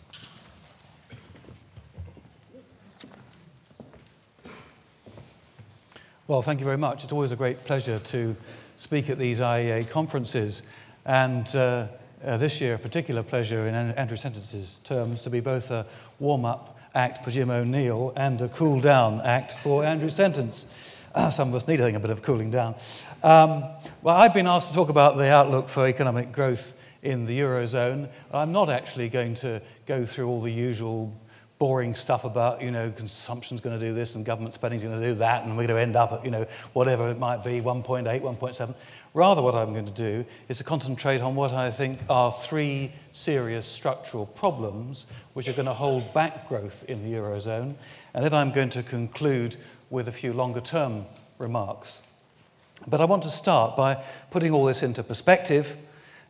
Well, thank you very much. It's always a great pleasure to speak at these IEA conferences. And uh, uh, this year, a particular pleasure in Andrew Sentance's terms to be both a warm up act for Jim O'Neill and a cool down act for Andrew Sentence. Uh, some of us need, I think, a bit of cooling down. Um, well, I've been asked to talk about the outlook for economic growth in the Eurozone. I'm not actually going to go through all the usual boring stuff about, you know, consumption's going to do this and government spending's going to do that and we're going to end up at, you know, whatever it might be, 1.8, 1.7. Rather, what I'm going to do is to concentrate on what I think are three serious structural problems which are going to hold back growth in the Eurozone. And then I'm going to conclude with a few longer term remarks. But I want to start by putting all this into perspective,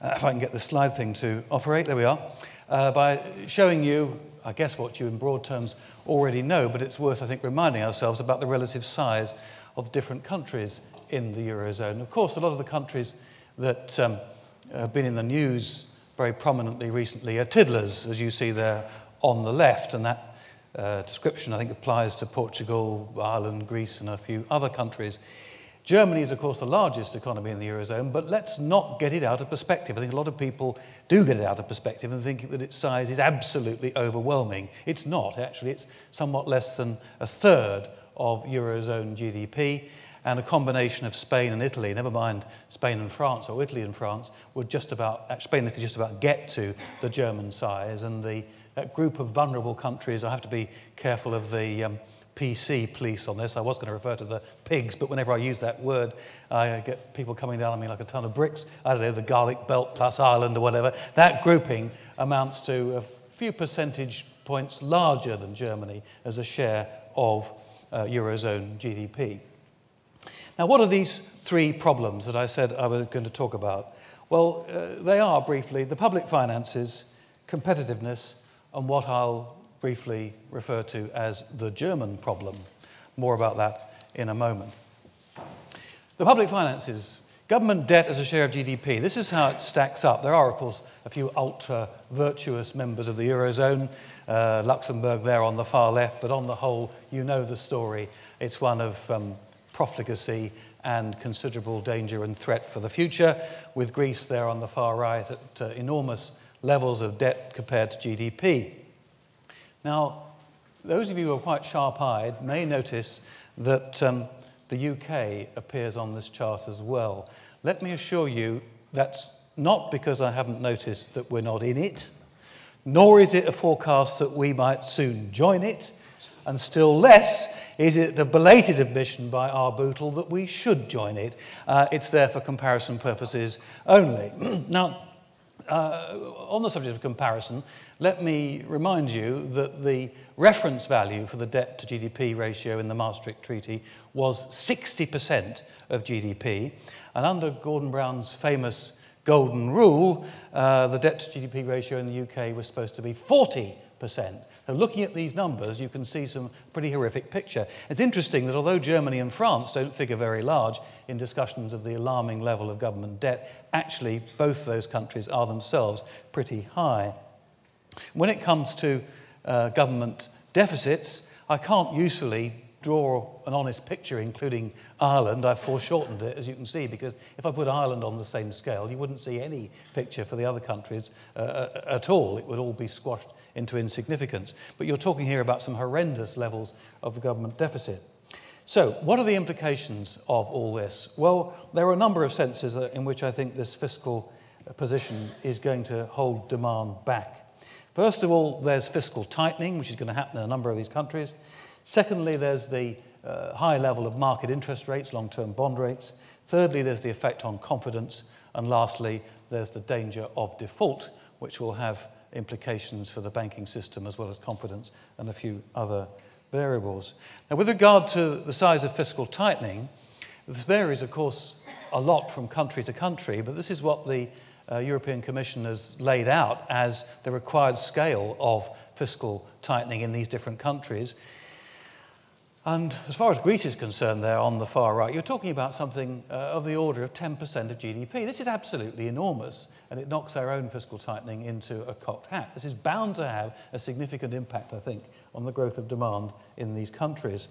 uh, if I can get the slide thing to operate, there we are, uh, by showing you I guess what you in broad terms already know, but it's worth, I think, reminding ourselves about the relative size of different countries in the Eurozone. Of course, a lot of the countries that um, have been in the news very prominently recently are tiddlers, as you see there on the left, and that uh, description, I think, applies to Portugal, Ireland, Greece, and a few other countries Germany is, of course, the largest economy in the Eurozone, but let's not get it out of perspective. I think a lot of people do get it out of perspective and think that its size is absolutely overwhelming. It's not, actually. It's somewhat less than a third of Eurozone GDP, and a combination of Spain and Italy, never mind Spain and France or Italy and France, would just about, Spain and Italy just about get to the German size. And the group of vulnerable countries, I have to be careful of the. Um, PC police on this. I was going to refer to the pigs, but whenever I use that word, I get people coming down on me like a ton of bricks. I don't know, the garlic belt plus Ireland or whatever. That grouping amounts to a few percentage points larger than Germany as a share of uh, Eurozone GDP. Now, what are these three problems that I said I was going to talk about? Well, uh, they are briefly the public finances, competitiveness, and what I'll briefly refer to as the German problem. More about that in a moment. The public finances, government debt as a share of GDP, this is how it stacks up. There are, of course, a few ultra virtuous members of the Eurozone, uh, Luxembourg there on the far left, but on the whole, you know the story. It's one of um, profligacy and considerable danger and threat for the future, with Greece there on the far right at uh, enormous levels of debt compared to GDP. Now, those of you who are quite sharp-eyed may notice that um, the UK appears on this chart as well. Let me assure you that's not because I haven't noticed that we're not in it, nor is it a forecast that we might soon join it, and still less is it a belated admission by. Bootle that we should join it. Uh, it's there for comparison purposes only. now, uh, on the subject of comparison, let me remind you that the reference value for the debt to GDP ratio in the Maastricht Treaty was 60% of GDP. And under Gordon Brown's famous golden rule, uh, the debt to GDP ratio in the UK was supposed to be 40%. So looking at these numbers, you can see some pretty horrific picture. It's interesting that although Germany and France don't figure very large in discussions of the alarming level of government debt, actually both those countries are themselves pretty high. When it comes to uh, government deficits, I can't usefully draw an honest picture, including Ireland. I've foreshortened it, as you can see, because if I put Ireland on the same scale, you wouldn't see any picture for the other countries uh, uh, at all. It would all be squashed into insignificance. But you're talking here about some horrendous levels of the government deficit. So, what are the implications of all this? Well, there are a number of senses uh, in which I think this fiscal position is going to hold demand back. First of all, there's fiscal tightening, which is going to happen in a number of these countries. Secondly, there's the uh, high level of market interest rates, long term bond rates. Thirdly, there's the effect on confidence. And lastly, there's the danger of default, which will have implications for the banking system as well as confidence and a few other variables. Now, with regard to the size of fiscal tightening, this varies, of course, a lot from country to country, but this is what the uh, European Commission has laid out as the required scale of fiscal tightening in these different countries. And as far as Greece is concerned, there on the far right, you're talking about something uh, of the order of 10% of GDP. This is absolutely enormous, and it knocks our own fiscal tightening into a cocked hat. This is bound to have a significant impact, I think, on the growth of demand in these countries.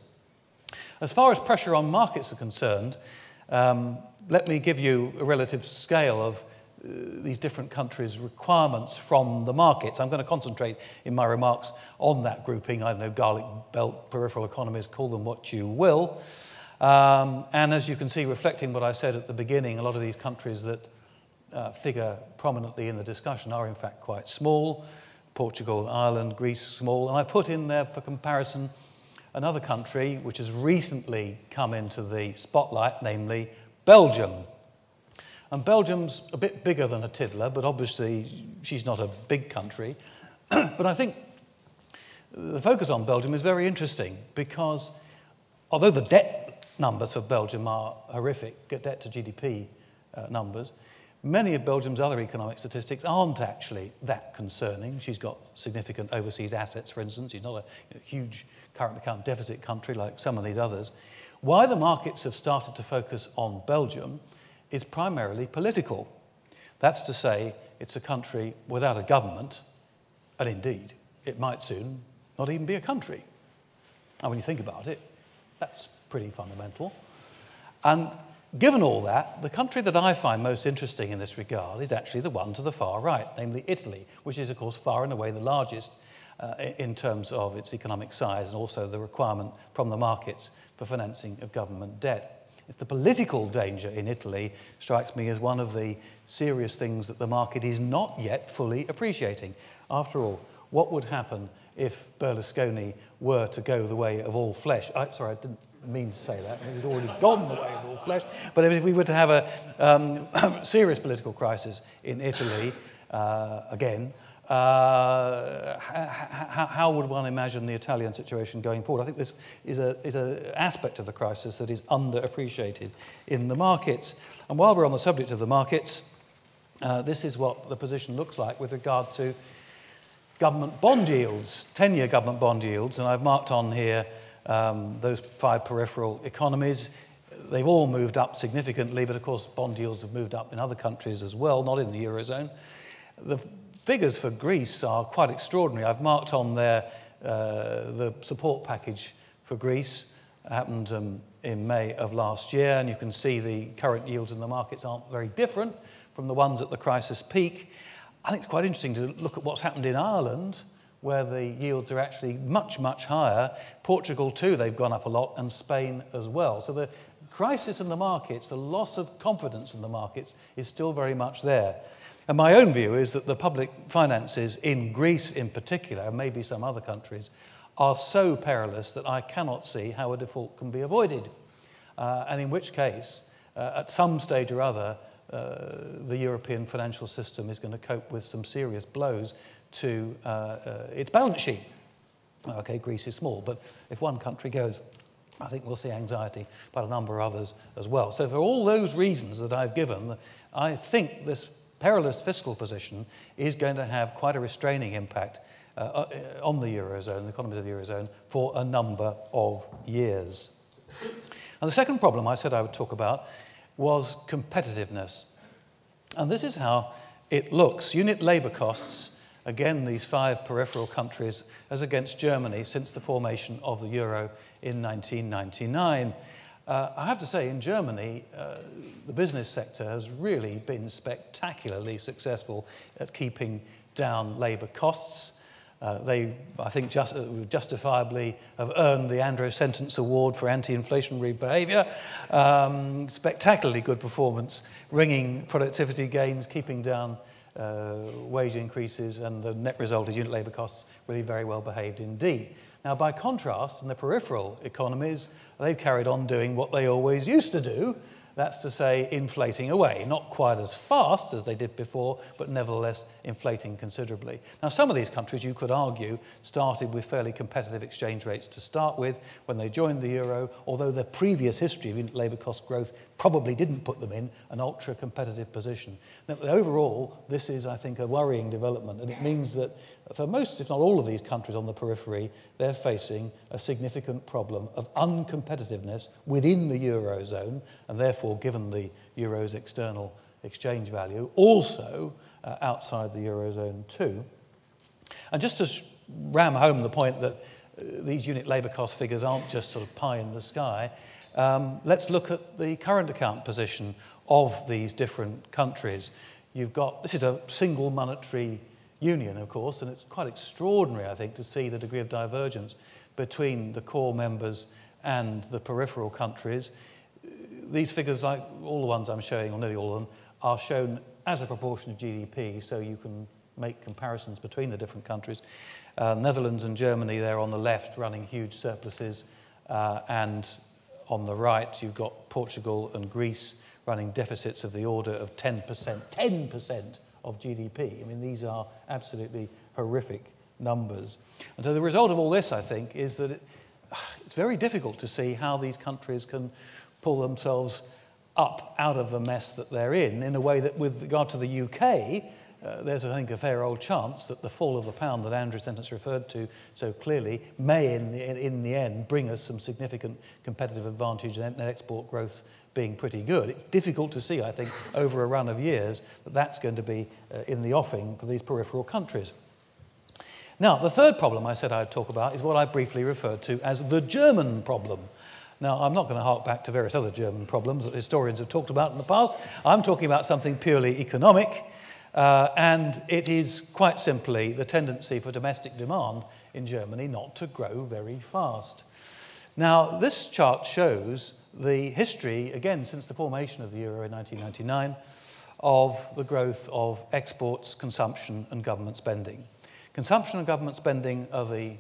As far as pressure on markets are concerned, um, let me give you a relative scale of these different countries' requirements from the markets. I'm going to concentrate in my remarks on that grouping. I know, garlic belt, peripheral economies, call them what you will. Um, and as you can see, reflecting what I said at the beginning, a lot of these countries that uh, figure prominently in the discussion are in fact quite small. Portugal, Ireland, Greece, small. And I put in there for comparison another country which has recently come into the spotlight, namely Belgium. And Belgium's a bit bigger than a tiddler, but obviously she's not a big country. but I think the focus on Belgium is very interesting because although the debt numbers for Belgium are horrific, debt to GDP uh, numbers, many of Belgium's other economic statistics aren't actually that concerning. She's got significant overseas assets, for instance. She's not a you know, huge current account deficit country like some of these others. Why the markets have started to focus on Belgium is primarily political. That's to say, it's a country without a government, and indeed, it might soon not even be a country. And when you think about it, that's pretty fundamental. And given all that, the country that I find most interesting in this regard is actually the one to the far right, namely Italy, which is, of course, far and away the largest uh, in terms of its economic size and also the requirement from the markets for financing of government debt. It's the political danger in Italy strikes me as one of the serious things that the market is not yet fully appreciating. After all, what would happen if Berlusconi were to go the way of all flesh? I, sorry, I didn't mean to say that. He's already gone the way of all flesh. But if we were to have a um, serious political crisis in Italy, uh, again, uh, how, how would one imagine the Italian situation going forward? I think this is an is a aspect of the crisis that is underappreciated in the markets. And while we're on the subject of the markets, uh, this is what the position looks like with regard to government bond yields, 10 year government bond yields. And I've marked on here um, those five peripheral economies. They've all moved up significantly, but of course, bond yields have moved up in other countries as well, not in the Eurozone. The figures for Greece are quite extraordinary. I've marked on there uh, the support package for Greece It happened um, in May of last year, and you can see the current yields in the markets aren't very different from the ones at the crisis peak. I think it's quite interesting to look at what's happened in Ireland, where the yields are actually much, much higher. Portugal, too, they've gone up a lot, and Spain as well. So the crisis in the markets, the loss of confidence in the markets, is still very much there. And my own view is that the public finances in Greece, in particular, and maybe some other countries, are so perilous that I cannot see how a default can be avoided. Uh, and in which case, uh, at some stage or other, uh, the European financial system is going to cope with some serious blows to uh, uh, its balance sheet. Okay, Greece is small, but if one country goes, I think we'll see anxiety by a number of others as well. So, for all those reasons that I've given, I think this perilous fiscal position is going to have quite a restraining impact uh, uh on the Eurozone, the economies of the Eurozone, for a number of years. And the second problem I said I would talk about was competitiveness. And this is how it looks. Unit labour costs again, these five peripheral countries as against Germany since the formation of the euro in 1999. Uh, I have to say, in Germany, uh, the business sector has really been spectacularly successful at keeping down labour costs. Uh, they, I think, just, uh, justifiably have earned the Andrew Sentance Award for anti-inflationary behaviour. Um, spectacularly good performance, ringing productivity gains, keeping down uh, wage increases and the net result is unit labour costs really very well behaved indeed. Now, by contrast, in the peripheral economies, they've carried on doing what they always used to do, that's to say, inflating away. Not quite as fast as they did before, but nevertheless inflating considerably. Now, some of these countries, you could argue, started with fairly competitive exchange rates to start with when they joined the euro, although their previous history of unit labour cost growth probably didn't put them in an ultra competitive position. Now, overall, this is, I think, a worrying development, and it means that for most, if not all of these countries on the periphery, they're facing a significant problem of uncompetitiveness within the Eurozone, and therefore, given the Euro's external exchange value, also uh, outside the Eurozone too. And just to ram home the point that uh, these unit labour cost figures aren't just sort of pie in the sky, um, let's look at the current account position of these different countries. You've got, this is a single monetary union, of course, and it's quite extraordinary, I think, to see the degree of divergence between the core members and the peripheral countries. These figures, like all the ones I'm showing, or nearly all of them, are shown as a proportion of GDP, so you can make comparisons between the different countries. Uh, Netherlands and Germany, they're on the left, running huge surpluses, uh, and on the right, you've got Portugal and Greece running deficits of the order of 10%, 10% of GDP. I mean, these are absolutely horrific numbers. And so the result of all this, I think, is that it, it's very difficult to see how these countries can pull themselves up out of the mess that they're in, in a way that, with regard to the UK, uh, there's, I think, a fair old chance that the fall of the pound that Andrew Sentance referred to so clearly may, in the, in the end, bring us some significant competitive advantage and net export growth being pretty good. It's difficult to see, I think, over a run of years that that's going to be uh, in the offing for these peripheral countries. Now, the third problem I said I'd talk about is what I briefly referred to as the German problem. Now, I'm not going to hark back to various other German problems that historians have talked about in the past. I'm talking about something purely economic. Uh, and it is quite simply the tendency for domestic demand in Germany not to grow very fast. Now, this chart shows the history, again, since the formation of the euro in 1999, of the growth of exports, consumption, and government spending. Consumption and government spending are the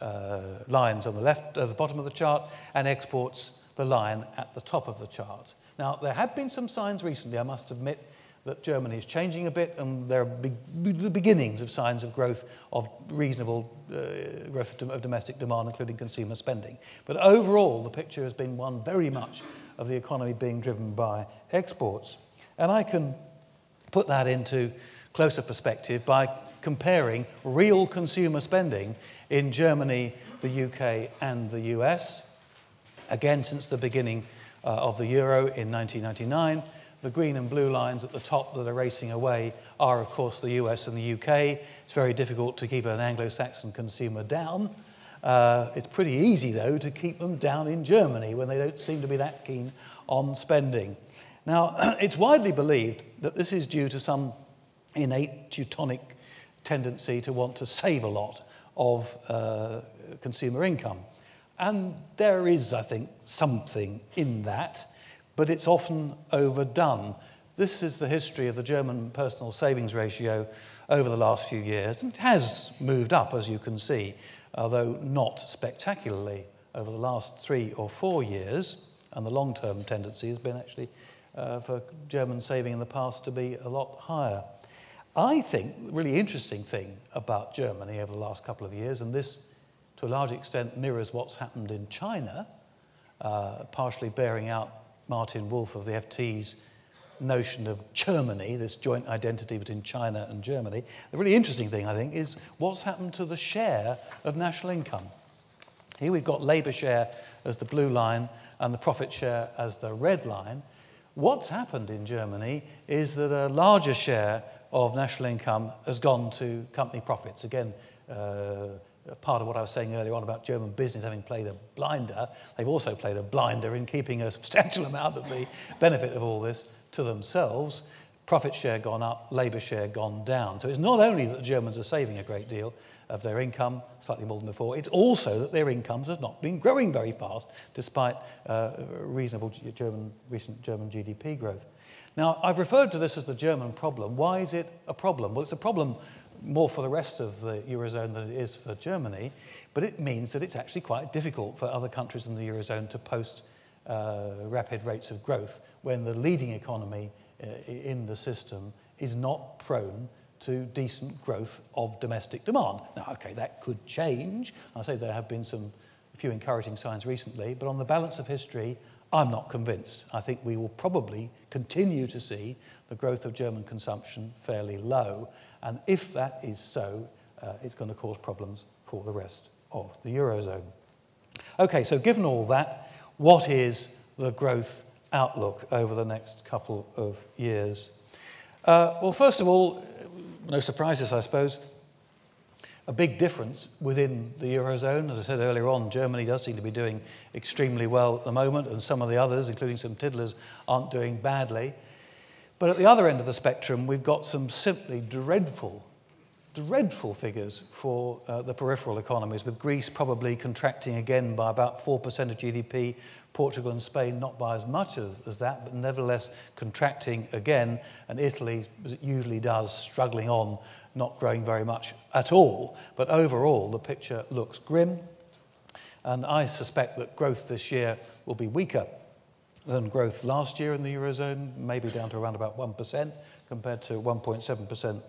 uh, lines on the left, at the bottom of the chart, and exports, the line at the top of the chart. Now, there have been some signs recently, I must admit, that Germany is changing a bit, and there are the beginnings of signs of growth of reasonable uh, growth of domestic demand, including consumer spending. But overall, the picture has been one very much of the economy being driven by exports. And I can put that into closer perspective by comparing real consumer spending in Germany, the UK, and the US. Again, since the beginning uh, of the euro in 1999, the green and blue lines at the top that are racing away are, of course, the US and the UK. It's very difficult to keep an Anglo Saxon consumer down. Uh, it's pretty easy, though, to keep them down in Germany when they don't seem to be that keen on spending. Now, it's widely believed that this is due to some innate Teutonic tendency to want to save a lot of uh, consumer income. And there is, I think, something in that, but it's often overdone. This is the history of the German personal savings ratio over the last few years. It has moved up, as you can see, although not spectacularly over the last three or four years. And the long term tendency has been actually uh, for German saving in the past to be a lot higher. I think the really interesting thing about Germany over the last couple of years, and this to a large extent mirrors what's happened in China, uh, partially bearing out Martin Wolf of the FT's notion of Germany, this joint identity between China and Germany. The really interesting thing, I think, is what's happened to the share of national income. Here we've got labour share as the blue line and the profit share as the red line. What's happened in Germany is that a larger share of national income has gone to company profits. Again, uh, part of what I was saying earlier on about German business having played a blinder, they've also played a blinder in keeping a substantial amount of the benefit of all this to themselves. Profit share gone up, labour share gone down. So it's not only that the Germans are saving a great deal of their income, slightly more than before, it's also that their incomes have not been growing very fast, despite uh, reasonable German, recent German GDP growth. Now, I've referred to this as the German problem. Why is it a problem? Well, it's a problem more for the rest of the Eurozone than it is for Germany, but it means that it's actually quite difficult for other countries in the Eurozone to post uh, rapid rates of growth when the leading economy uh, in the system is not prone to decent growth of domestic demand. Now, okay, that could change. I say there have been some few encouraging signs recently, but on the balance of history, I'm not convinced. I think we will probably continue to see the growth of German consumption fairly low. And if that is so, uh, it's going to cause problems for the rest of the Eurozone. Okay, so given all that, what is the growth outlook over the next couple of years? Uh, well, first of all, no surprises, I suppose a big difference within the Eurozone. As I said earlier on, Germany does seem to be doing extremely well at the moment, and some of the others, including some tiddlers, aren't doing badly. But at the other end of the spectrum, we've got some simply dreadful, dreadful figures for uh, the peripheral economies, with Greece probably contracting again by about 4% of GDP, Portugal and Spain not by as much as, as that, but nevertheless contracting again, and Italy, as it usually does, struggling on not growing very much at all. But overall, the picture looks grim. And I suspect that growth this year will be weaker than growth last year in the Eurozone, maybe down to around about 1% compared to 1.7%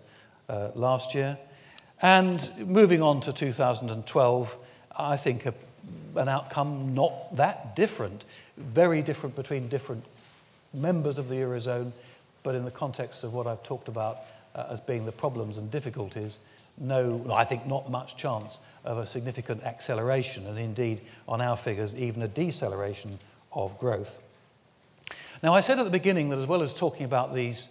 uh, last year. And moving on to 2012, I think a, an outcome not that different, very different between different members of the Eurozone, but in the context of what I've talked about, uh, as being the problems and difficulties, no, I think not much chance of a significant acceleration, and indeed, on our figures, even a deceleration of growth. Now, I said at the beginning that as well as talking about these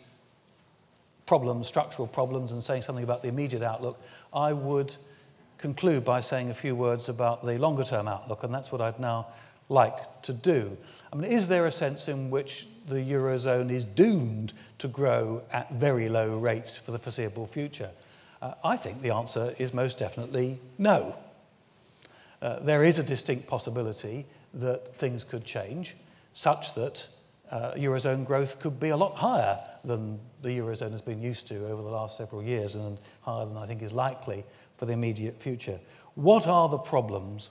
problems, structural problems, and saying something about the immediate outlook, I would conclude by saying a few words about the longer term outlook, and that's what I'd now like to do. I mean, is there a sense in which the Eurozone is doomed to grow at very low rates for the foreseeable future? Uh, I think the answer is most definitely no. Uh, there is a distinct possibility that things could change such that uh, Eurozone growth could be a lot higher than the Eurozone has been used to over the last several years and higher than I think is likely for the immediate future. What are the problems?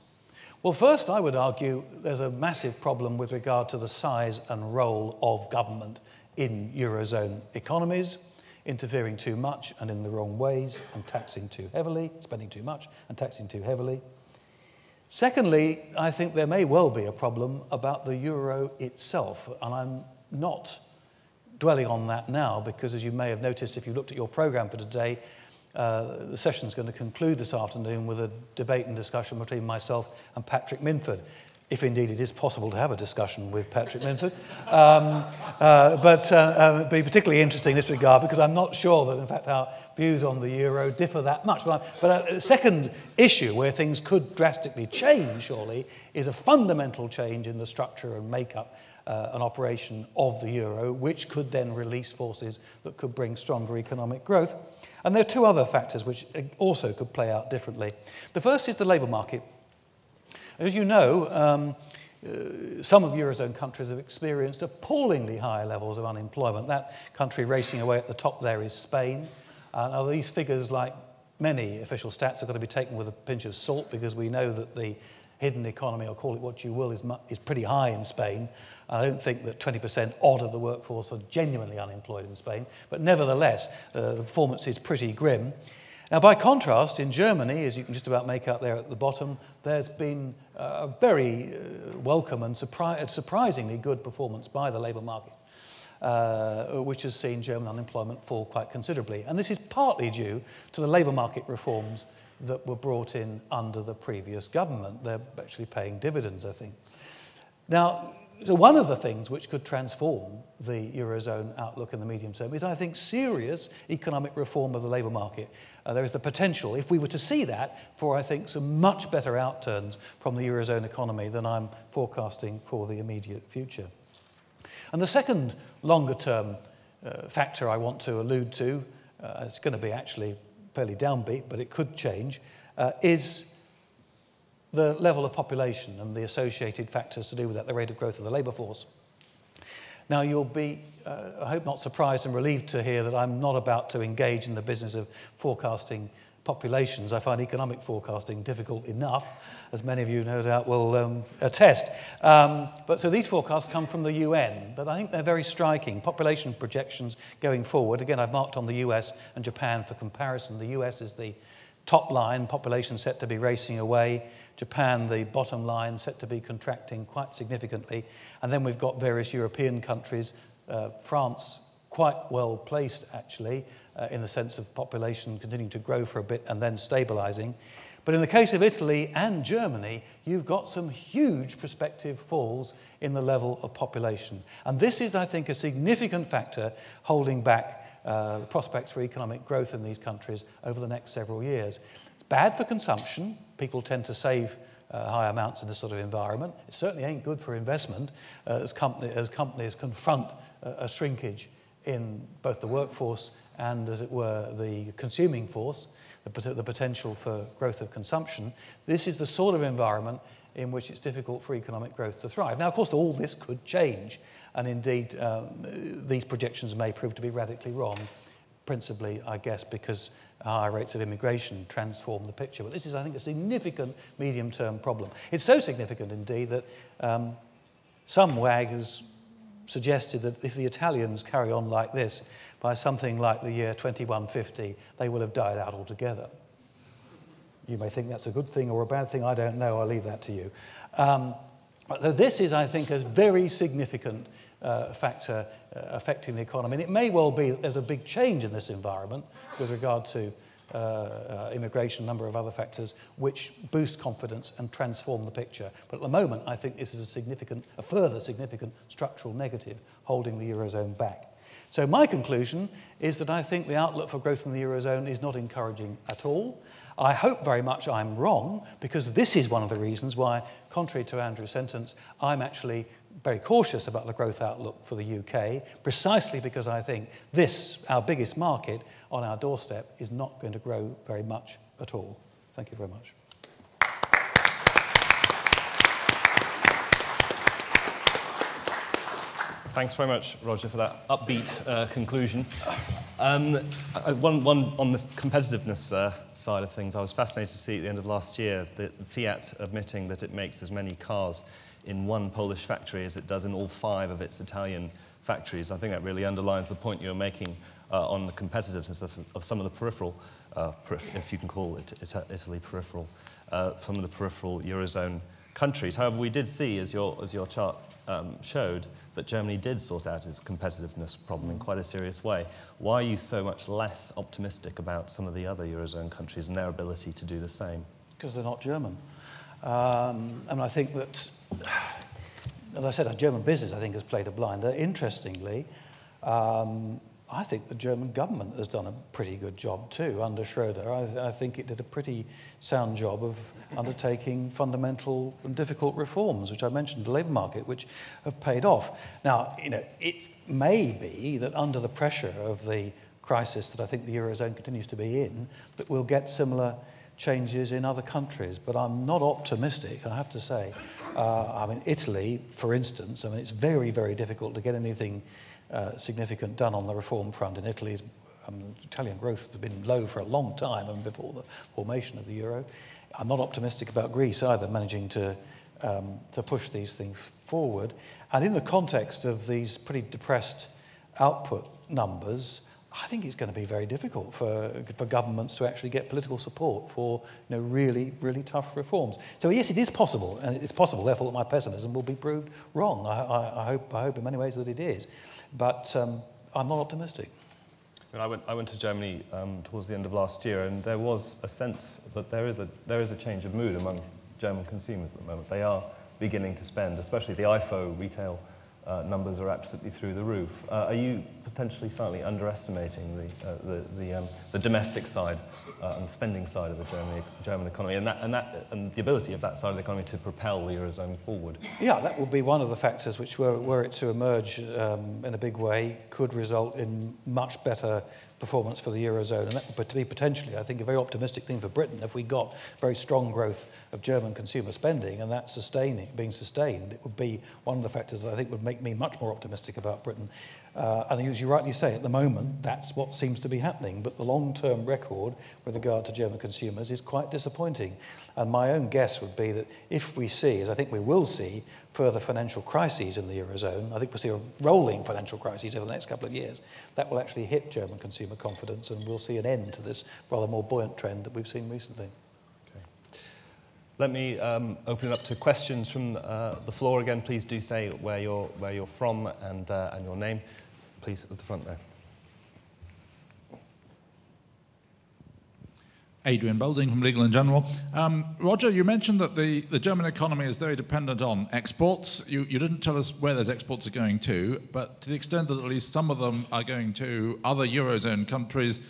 Well, first, I would argue there's a massive problem with regard to the size and role of government in Eurozone economies, interfering too much and in the wrong ways, and taxing too heavily, spending too much and taxing too heavily. Secondly, I think there may well be a problem about the euro itself, and I'm not dwelling on that now because, as you may have noticed if you looked at your program for today, uh, the session is going to conclude this afternoon with a debate and discussion between myself and Patrick Minford. If indeed it is possible to have a discussion with Patrick Minford. Um, uh, but uh, uh, be particularly interesting in this regard because I'm not sure that, in fact, our views on the euro differ that much. But, but a second issue where things could drastically change, surely, is a fundamental change in the structure and makeup uh, an operation of the euro, which could then release forces that could bring stronger economic growth. And there are two other factors which also could play out differently. The first is the labour market. As you know, um, uh, some of Eurozone countries have experienced appallingly high levels of unemployment. That country racing away at the top there is Spain. Uh, now, these figures, like many official stats, are going to be taken with a pinch of salt because we know that the hidden economy, or call it what you will, is, is pretty high in Spain. I don't think that 20% odd of the workforce are genuinely unemployed in Spain, but nevertheless, uh, the performance is pretty grim. Now, by contrast, in Germany, as you can just about make out there at the bottom, there's been a very uh, welcome and surpri surprisingly good performance by the labour market. Uh, which has seen German unemployment fall quite considerably. And this is partly due to the labour market reforms that were brought in under the previous government. They're actually paying dividends, I think. Now, so one of the things which could transform the Eurozone outlook in the medium term is, I think, serious economic reform of the labour market. Uh, there is the potential, if we were to see that, for, I think, some much better outturns from the Eurozone economy than I'm forecasting for the immediate future. And the second longer term uh, factor I want to allude to, uh, it's going to be actually fairly downbeat, but it could change, uh, is the level of population and the associated factors to do with that, the rate of growth of the labour force. Now, you'll be, uh, I hope, not surprised and relieved to hear that I'm not about to engage in the business of forecasting populations. I find economic forecasting difficult enough, as many of you no doubt will um, attest. Um, but so these forecasts come from the UN, but I think they're very striking. Population projections going forward. Again, I've marked on the US and Japan for comparison. The US is the top line, population set to be racing away. Japan, the bottom line, set to be contracting quite significantly. And then we've got various European countries, uh, France quite well placed actually, uh, in the sense of population continuing to grow for a bit and then stabilizing. But in the case of Italy and Germany, you've got some huge prospective falls in the level of population. And this is, I think, a significant factor holding back uh, prospects for economic growth in these countries over the next several years. It's bad for consumption People tend to save uh, high amounts in this sort of environment. It certainly ain't good for investment uh, as, company, as companies confront a, a shrinkage in both the workforce and, as it were, the consuming force, the, the potential for growth of consumption. This is the sort of environment in which it's difficult for economic growth to thrive. Now, of course, all this could change, and indeed, um, these projections may prove to be radically wrong, principally, I guess, because higher rates of immigration transform the picture. But this is, I think, a significant medium-term problem. It's so significant, indeed, that um, some wag has suggested that if the Italians carry on like this, by something like the year 2150, they will have died out altogether. You may think that's a good thing or a bad thing. I don't know. I'll leave that to you. Um, this is, I think, a very significant uh, factor uh, affecting the economy. And it may well be that there's a big change in this environment with regard to uh, uh, immigration, a number of other factors, which boost confidence and transform the picture. But at the moment, I think this is a significant, a further significant structural negative holding the Eurozone back. So my conclusion is that I think the outlook for growth in the Eurozone is not encouraging at all. I hope very much I'm wrong, because this is one of the reasons why, contrary to Andrew Sentance, I'm actually very cautious about the growth outlook for the UK, precisely because I think this, our biggest market on our doorstep, is not going to grow very much at all. Thank you very much. Thanks very much, Roger, for that upbeat uh, conclusion. Um, one, one, on the competitiveness uh, side of things, I was fascinated to see at the end of last year that Fiat admitting that it makes as many cars in one Polish factory as it does in all five of its Italian factories. I think that really underlines the point you're making uh, on the competitiveness of, of, some of the peripheral, uh, if you can call it Italy peripheral, uh, some of the peripheral Eurozone countries. However, we did see, as your, as your chart um, showed, that Germany did sort out its competitiveness problem in quite a serious way. Why are you so much less optimistic about some of the other Eurozone countries and their ability to do the same? Because they're not German. Um, and I think that as I said, our German business, I think, has played a blinder. Interestingly, um, I think the German government has done a pretty good job too under Schroeder. I, I, think it did a pretty sound job of undertaking fundamental and difficult reforms, which I mentioned, the labour market, which have paid off. Now, you know, it may be that under the pressure of the crisis that I think the Eurozone continues to be in, that we'll get similar changes in other countries. But I'm not optimistic, I have to say. Uh, I mean, Italy, for instance, I mean, it's very, very difficult to get anything uh, significant done on the reform front in Italy. Um, Italian growth has been low for a long time and before the formation of the euro. I'm not optimistic about Greece either, managing to, um, to push these things forward. And in the context of these pretty depressed output numbers, I think it's going to be very difficult for, for governments to actually get political support for you know, really, really tough reforms. So yes, it is possible, and it's possible, therefore, that my pessimism will be proved wrong. I, I, I, hope, I hope in many ways that it is. But um, I'm not optimistic. I went, I went to Germany um, towards the end of last year, and there was a sense that there is a, there is a change of mood among German consumers at the moment. They are beginning to spend, especially the IFO retail uh, numbers are absolutely through the roof. Uh, are you potentially slightly underestimating the, uh, the, the, um, the domestic side uh, and the spending side of the German, German economy and, that, and, that, and the ability of that side of the economy to propel the Eurozone forward? Yeah, that would be one of the factors which, were, were it to emerge um, in a big way, could result in much better performance for the Eurozone. And that would be potentially, I think, a very optimistic thing for Britain if we got very strong growth of German consumer spending and that sustaining, being sustained. It would be one of the factors that I think would make me much more optimistic about Britain. Uh, and as you rightly say, at the moment, that's what seems to be happening. But the long-term record with regard to German consumers is quite disappointing. And my own guess would be that if we see, as I think we will see, further financial crises in the Eurozone, I think we'll see a rolling financial crisis over the next couple of years, that will actually hit German consumer confidence and we'll see an end to this rather more buoyant trend that we've seen recently. Let me um, open it up to questions from uh, the floor again. Please do say where you're, where you're from and, uh, and your name. Please, at the front there. Adrian Bolding from Legal and General. Um, Roger, you mentioned that the, the German economy is very dependent on exports. You, you didn't tell us where those exports are going to, but to the extent that at least some of them are going to other Eurozone countries,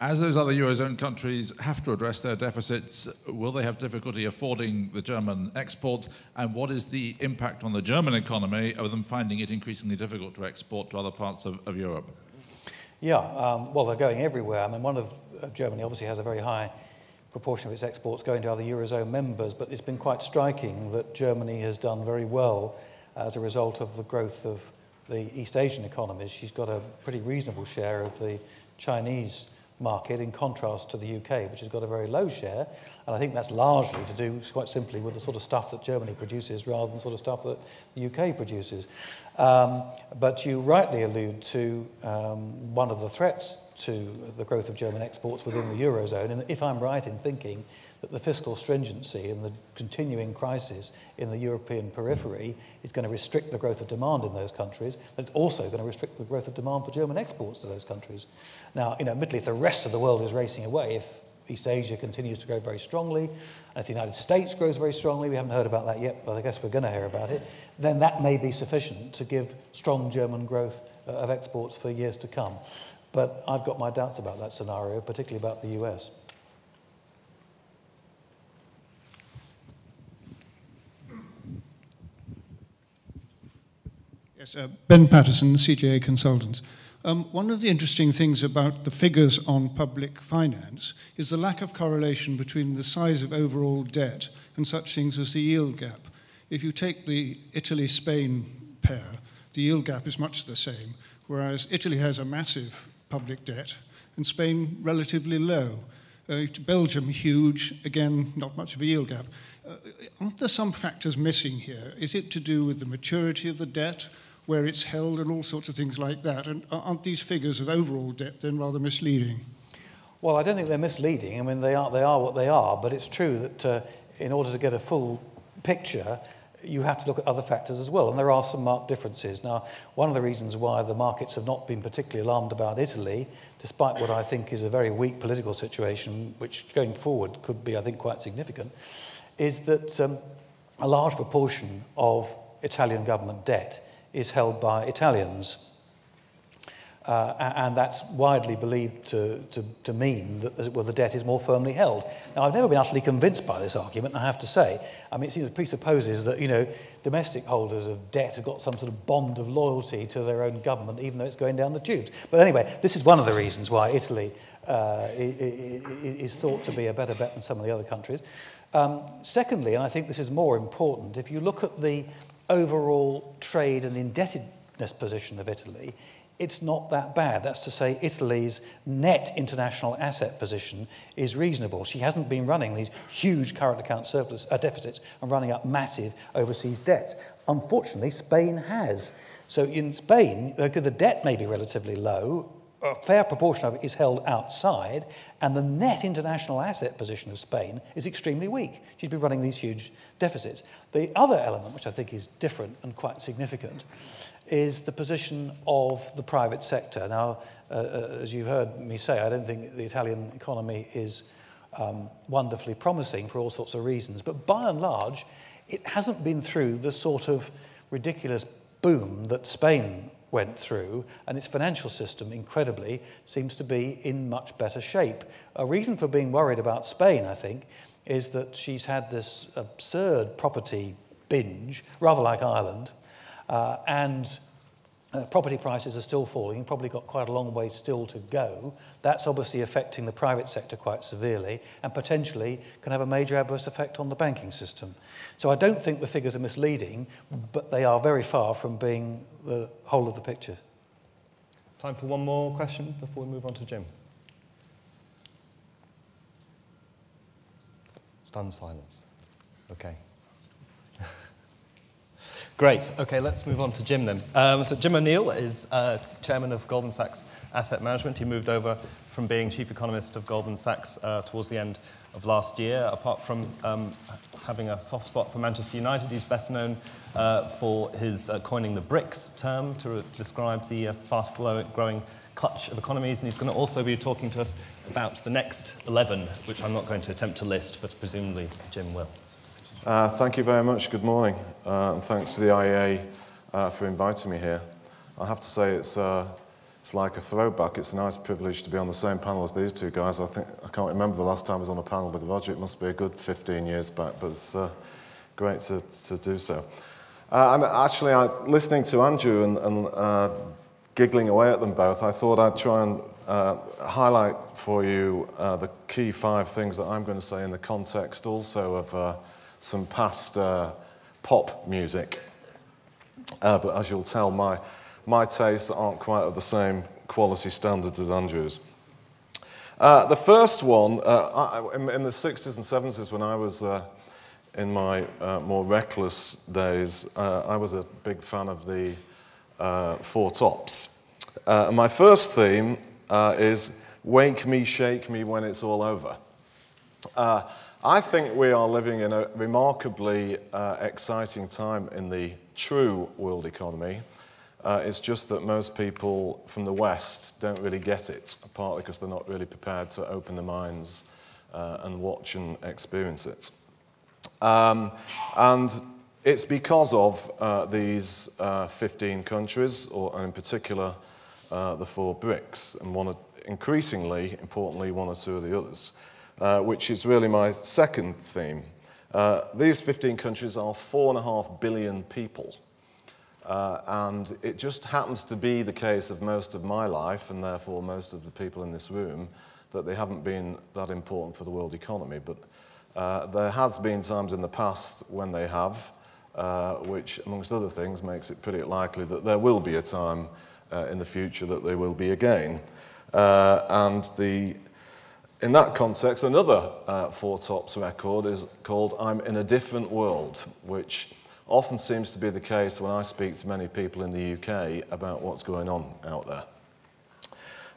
as those other Eurozone countries have to address their deficits, will they have difficulty affording the German exports? And what is the impact on the German economy of them finding it increasingly difficult to export to other parts of, of Europe? Yeah, um, well, they're going everywhere. I mean, one of uh, Germany obviously has a very high proportion of its exports going to other Eurozone members, but it's been quite striking that Germany has done very well as a result of the growth of the East Asian economies. She's got a pretty reasonable share of the Chinese market in contrast to the UK, which has got a very low share. And I think that's largely to do, quite simply, with the sort of stuff that Germany produces rather than the sort of stuff that the UK produces. Um, but you rightly allude to um, one of the threats to the growth of German exports within the Eurozone. And if I'm right in thinking that the fiscal stringency and the continuing crisis in the European periphery is going to restrict the growth of demand in those countries, but it's also going to restrict the growth of demand for German exports to those countries. Now, you know, admittedly, if the rest of the world is racing away, if East Asia continues to grow very strongly, and if the United States grows very strongly, we haven't heard about that yet, but I guess we're going to hear about it, then that may be sufficient to give strong German growth uh, of exports for years to come. But I've got my doubts about that scenario, particularly about the US. Yes, uh, Ben Patterson, CJA Consultants. Um, one of the interesting things about the figures on public finance is the lack of correlation between the size of overall debt and such things as the yield gap. If you take the Italy Spain pair, the yield gap is much the same, whereas Italy has a massive public debt and Spain relatively low. Uh, Belgium, huge, again, not much of a yield gap. Uh, aren't there some factors missing here? Is it to do with the maturity of the debt? Where it's held and all sorts of things like that. And aren't these figures of overall debt then rather misleading? Well, I don't think they're misleading. I mean, they are, they are what they are, but it's true that uh, in order to get a full picture, you have to look at other factors as well, and there are some marked differences. Now, one of the reasons why the markets have not been particularly alarmed about Italy, despite what I think is a very weak political situation, which going forward could be, I think, quite significant, is that um, a large proportion of Italian government debt is held by Italians. Uh, and that's widely believed to, to, to mean that well, the debt is more firmly held. Now, I've never been utterly convinced by this argument, I have to say. I mean, it seems it presupposes that, you know, domestic holders of debt have got some sort of bond of loyalty to their own government, even though it's going down the tubes. But anyway, this is one of the reasons why Italy uh, is thought to be a better bet than some of the other countries. Um, secondly, and I think this is more important, if you look at the overall trade and indebtedness position of Italy, it's not that bad. That's to say, Italy's net international asset position is reasonable. She hasn't been running these huge current account surplus uh, deficits and running up massive overseas debts. Unfortunately, Spain has. So in Spain, uh, the debt may be relatively low, a fair proportion of it is held outside, and the net international asset position of Spain is extremely weak. She's been running these huge deficits. The other element, which I think is different and quite significant, is the position of the private sector. Now, uh, uh, as you've heard me say, I don't think the Italian economy is um, wonderfully promising for all sorts of reasons, but by and large, it hasn't been through the sort of ridiculous boom that Spain went through, and its financial system, incredibly, seems to be in much better shape. A reason for being worried about Spain, I think, is that she's had this absurd property binge, rather like Ireland, uh, and uh, property prices are still falling, probably got quite a long way still to go. That's obviously affecting the private sector quite severely and potentially can have a major adverse effect on the banking system. So I don't think the figures are misleading, but they are very far from being the whole of the picture. Time for one more question before we move on to Jim. Stunned silence. Okay. Great. Okay, let's move on to Jim then. Um, so Jim O'Neill is uh, chairman of Goldman Sachs Asset Management. He moved over from being chief economist of Goldman Sachs uh, towards the end of last year. Apart from um, having a soft spot for Manchester United, he's best known uh, for his uh, coining the BRICS term to describe the uh, fast-growing clutch of economies, and he's going to also be talking to us about the next 11, which I'm not going to attempt to list, but presumably Jim will. Uh, thank you very much. Good morning. Uh, and thanks to the IEA uh, for inviting me here. I have to say it's, uh, it's like a throwback. It's a nice privilege to be on the same panel as these two guys. I, think, I can't remember the last time I was on a panel with Roger. It must be a good 15 years back, but it's uh, great to, to do so. Uh, and actually, I, listening to Andrew and, and giggling away at them both, I thought I'd try and highlight for you the key five things that I'm going to say in the context also of some past uh, pop music. Uh, but as you'll tell, my, my tastes aren't quite of the same quality standards as Andrew's. Uh, the first one, uh, I, in, in, the 60s and 70s, when I was uh, in my more reckless days, I was a big fan of the Four Tops. my first theme is Wake Me, Shake Me When It's All Over. I think we are living in a remarkably uh, exciting time in the true world economy. Uh, it's just that most people from the West don't really get it, partly because they're not really prepared to open their minds uh, and watch and experience it. Um, and it's because of uh, these uh, 15 countries, or, and in particular uh, the four BRICS, and one, increasingly, importantly, one or two of the others. Uh, which is really my second theme. Uh, these 15 countries are four and a half billion people. Uh, and it just happens to be the case of most of my life, and therefore most of the people in this room, that they haven't been that important for the world economy. But uh, there has been times in the past when they have, uh, which, amongst other things, makes it pretty likely that there will be a time uh, in the future that they will be again. Uh, and the in that context, another uh, Four Tops record is called I'm in a Different World, which often seems to be the case when I speak to many people in the UK about what's going on out there.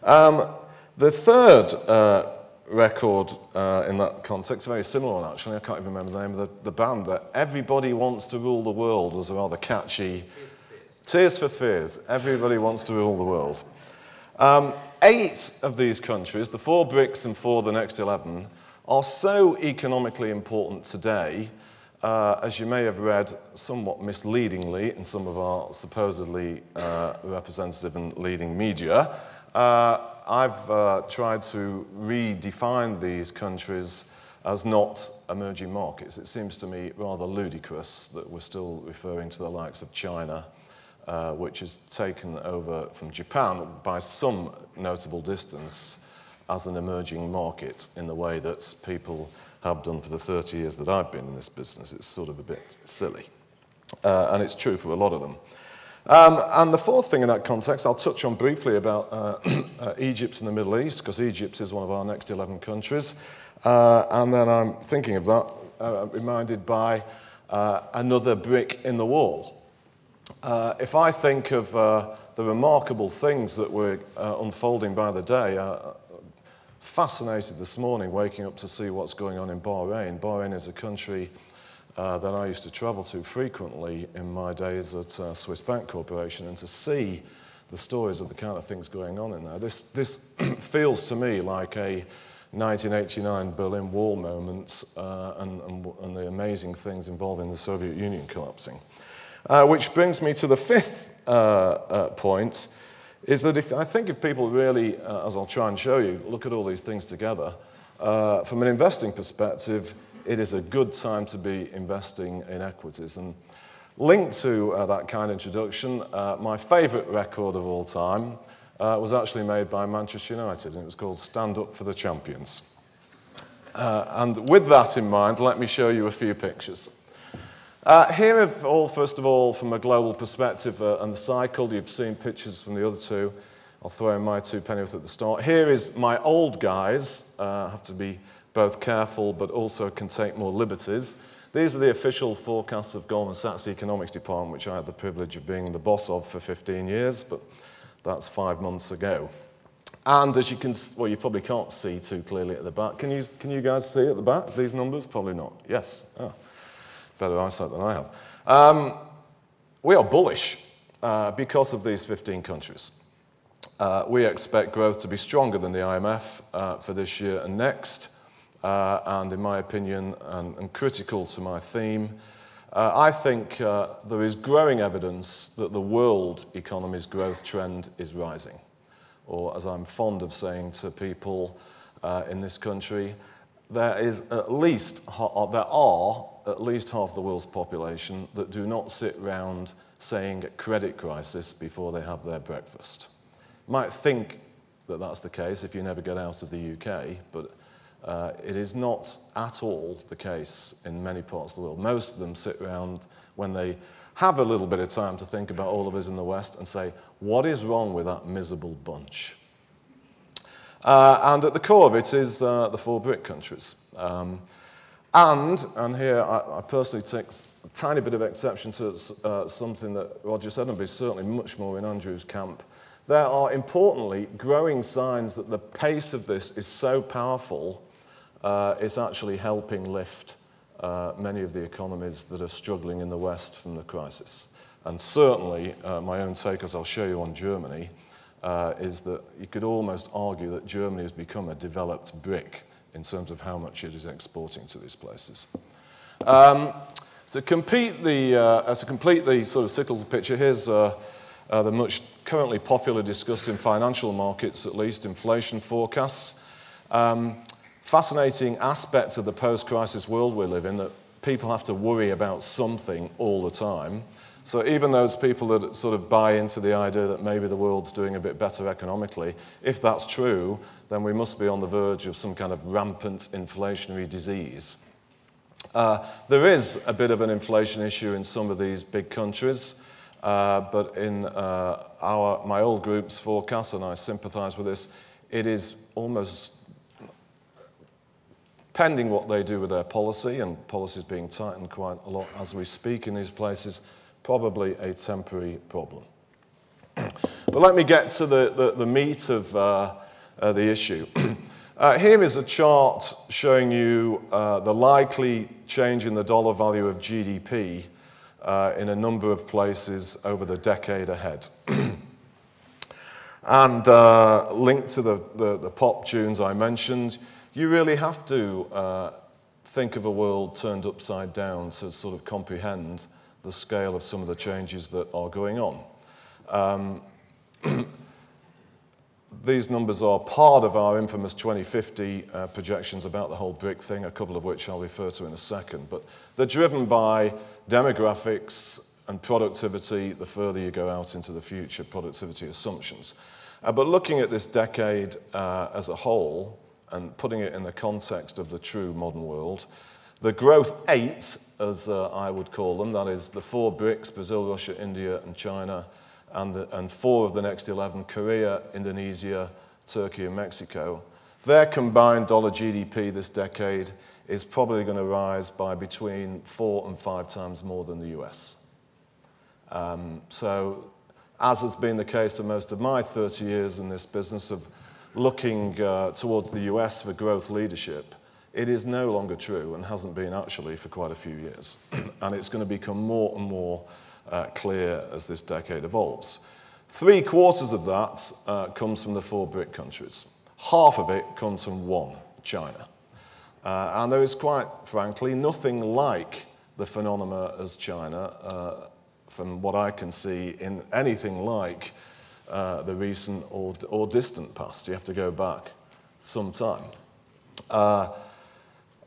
Um, the third uh, record uh, in that context, very similar one actually, I can't even remember the name of the, the band, that Everybody Wants to Rule the World was a rather catchy. Tears for Fears. Everybody Wants to Rule the World. Um, eight of these countries, the four BRICS and four the next 11, are so economically important today uh, as you may have read somewhat misleadingly in some of our supposedly uh, representative and leading media, uh, I've uh, tried to redefine these countries as not emerging markets. It seems to me rather ludicrous that we're still referring to the likes of China, uh, which has taken over from Japan by some notable distance as an emerging market in the way that people have done for the 30 years that I've been in this business. It's sort of a bit silly. Uh, and it's true for a lot of them. Um, and the fourth thing in that context, I'll touch on briefly about uh, uh, Egypt and the Middle East, because Egypt is one of our next 11 countries. Uh, and then I'm thinking of that, uh, reminded by uh, another brick in the wall. Uh, if I think of uh, the remarkable things that were uh, unfolding by the day, uh, fascinated this morning waking up to see what's going on in Bahrain. Bahrain is a country uh, that I used to travel to frequently in my days at uh, Swiss Bank Corporation and to see the stories of the kind of things going on in there. This, this feels to me like a 1989 Berlin Wall moment and, and, and the amazing things involving the Soviet Union collapsing. Uh, which brings me to the fifth uh, uh, point, is that if, I think if people really, uh, as I'll try and show you, look at all these things together, uh, from an investing perspective, it is a good time to be investing in equities. And linked to uh, that kind introduction, my favourite record of all time was actually made by Manchester United, and it was called Stand Up for the Champions. And with that in mind, let me show you a few pictures. Uh, here, of all, first of all, from a global perspective uh, and the cycle, you've seen pictures from the other two. I'll throw in my two pennyworth at the start. Here is my old guys. Uh, have to be both careful, but also can take more liberties. These are the official forecasts of Goldman Sachs Economics Department, which I had the privilege of being the boss of for 15 years, but that's five months ago. And as you can, well, you probably can't see too clearly at the back. Can you, can you guys see at the back these numbers? Probably not. Yes. Oh better eyesight than I have. Um, we are bullish uh, because of these 15 countries. Uh, we expect growth to be stronger than the IMF uh, for this year and next. Uh, and in my opinion, and, and, critical to my theme, uh, I think uh, there is growing evidence that the world economy's growth trend is rising. Or as I'm fond of saying to people in this country, there is at least, there are at least half the world's population that do not sit round saying credit crisis before they have their breakfast. Might think that that's the case if you never get out of the UK, but uh, it is not at all the case in many parts of the world. Most of them sit around when they have a little bit of time to think about all of us in the West and say, what is wrong with that miserable bunch? Uh, and at the core of it is uh, the four BRIC countries. Um, And, and here I, I personally take a tiny bit of exception to uh, something that Roger said, and be certainly much more in Andrew's camp, there are importantly growing signs that the pace of this is so powerful, uh, it's actually helping lift uh, many of the economies that are struggling in the West from the crisis. And certainly, uh, my own take, as I'll show you on Germany, uh, is that you could almost argue that Germany has become a developed brick in terms of how much it is exporting to these places. Um, to, complete the, uh, to complete the sort of cyclical picture, here's uh, uh, the much currently popular discussed in financial markets, at least, inflation forecasts. Um, fascinating aspect of the post-crisis world we live in that people have to worry about something all the time. So even those people that sort of buy into the idea that maybe the world's doing a bit better economically, if that's true, then we must be on the verge of some kind of rampant inflationary disease. Uh, there is a bit of an inflation issue in some of these big countries, uh, but in uh, our, my old group's forecast, and I sympathize with this, it is almost pending what they do with their policy, and policy is being tightened quite a lot as we speak in these places, probably a temporary problem. but let me get to the, the, the meat of uh, uh, the issue. uh, here is a chart showing you uh, the likely change in the dollar value of GDP uh, in a number of places over the decade ahead. and uh, linked to the, the, the, pop tunes I mentioned, you really have to think of a world turned upside down to sort of comprehend the scale of some of the changes that are going on. Um, these numbers are part of our infamous 2050 uh, projections about the whole BRIC thing, a couple of which I'll refer to in a second. But they're driven by demographics and productivity the further you go out into the future, productivity assumptions. Uh, but looking at this decade uh, as a whole and putting it in the context of the true modern world, the growth eight, as uh, I would call them, that is the four BRICS, Brazil, Russia, India, and China, and, the, and four of the next 11, Korea, Indonesia, Turkey, and Mexico, their combined dollar GDP this decade is probably going to rise by between four and five times more than the US. Um, so, as has been the case for most of my 30 years in this business of looking uh, towards the US for growth leadership, it is no longer true and hasn't been actually for quite a few years. and it's going to become more and more uh, clear as this decade evolves. Three quarters of that uh, comes from the four BRIC countries. Half of it comes from one, China. Uh, and there is quite frankly nothing like the phenomena as China, uh, from what I can see, in anything like uh, the recent or, or distant past. You have to go back some time. Uh,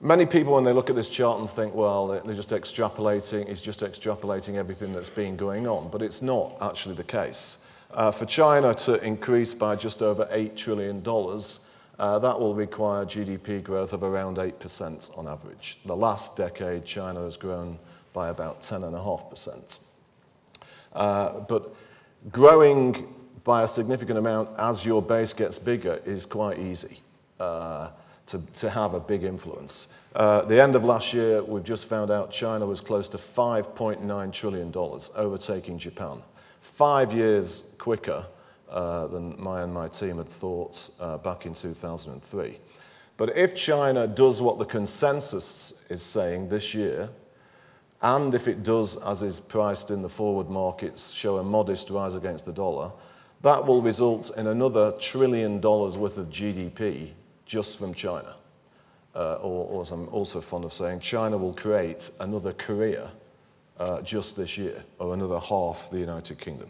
Many people, when they look at this chart and think, well, they're just extrapolating, he's just extrapolating everything that's been going on, but it's not actually the case. Uh, for China to increase by just over $8 trillion, uh, that will require GDP growth of around 8% on average. The last decade, China has grown by about 10.5%. Uh, but growing by a significant amount as your base gets bigger is quite easy. Uh, to, to have a big influence. Uh, the end of last year, we've just found out China was close to $5.9 trillion, overtaking Japan. Five years quicker uh, than my and my team had thought uh, back in 2003. But if China does what the consensus is saying this year, and if it does, as is priced in the forward markets, show a modest rise against the dollar, that will result in another trillion dollars worth of GDP just from China. Uh, or, or, as I'm also fond of saying, China will create another Korea uh, just this year, or another half the United Kingdom.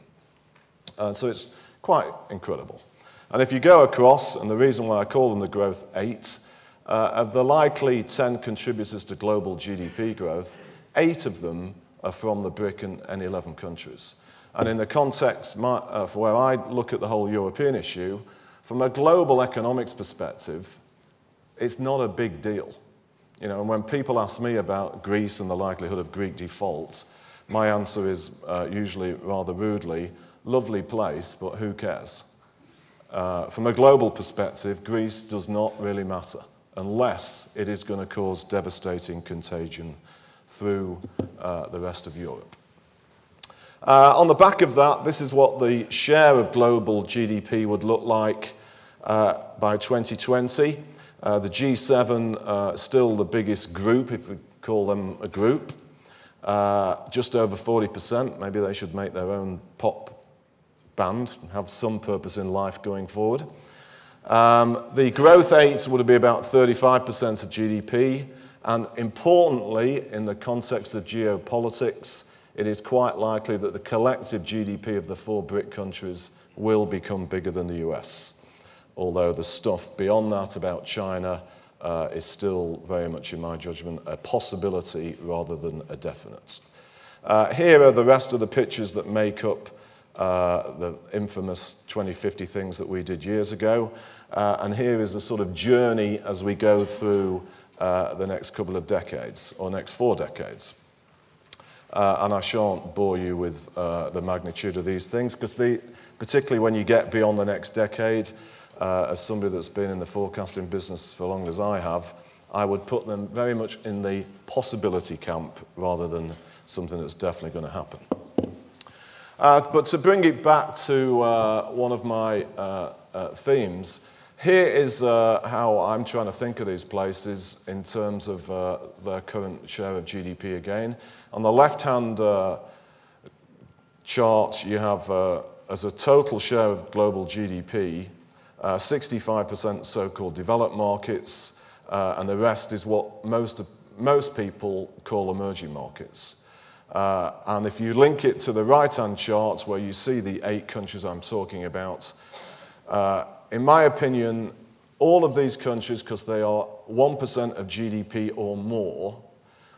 And so it's quite incredible. And if you go across, and the reason why I call them the growth eight, uh, of the likely 10 contributors to global GDP growth, eight of them are from the BRIC and, and 11 countries. And in the context my, uh, for where I look at the whole European issue, from a global economics perspective, it's not a big deal. You know, and when people ask me about Greece and the likelihood of Greek default, my answer is uh, usually rather rudely, lovely place, but who cares? Uh, from a global perspective, Greece does not really matter unless it is going to cause devastating contagion through uh, the rest of Europe. Uh, on the back of that, this is what the share of global GDP would look like uh, by 2020. Uh, the G7 uh, still the biggest group, if we call them a group. Uh, just over 40%. Maybe they should make their own pop band and have some purpose in life going forward. Um, the growth aids would be about 35% of GDP. And importantly, in the context of geopolitics, it is quite likely that the collective GDP of the four BRIC countries will become bigger than the US. Although the stuff beyond that about China uh, is still very much, in my judgment, a possibility rather than a definite. Uh, here are the rest of the pictures that make up uh, the infamous 2050 things that we did years ago. Uh, and here is the sort of journey as we go through uh, the next couple of decades, or next four decades. Uh, and I shan't bore you with uh, the magnitude of these things because particularly when you get beyond the next decade, uh, as somebody that's been in the forecasting business for long as I have, I would put them very much in the possibility camp rather than something that's definitely going to happen. Uh, but to bring it back to uh, one of my uh, uh, themes, here is uh, how I'm trying to think of these places in terms of uh, their current share of GDP again. On the left-hand uh, chart, you have uh, as a total share of global GDP, 65% uh, so-called developed markets, uh, and the rest is what most, most people call emerging markets. Uh, and if you link it to the right-hand chart where you see the eight countries I'm talking about, uh, in my opinion, all of these countries, because they are 1% of GDP or more,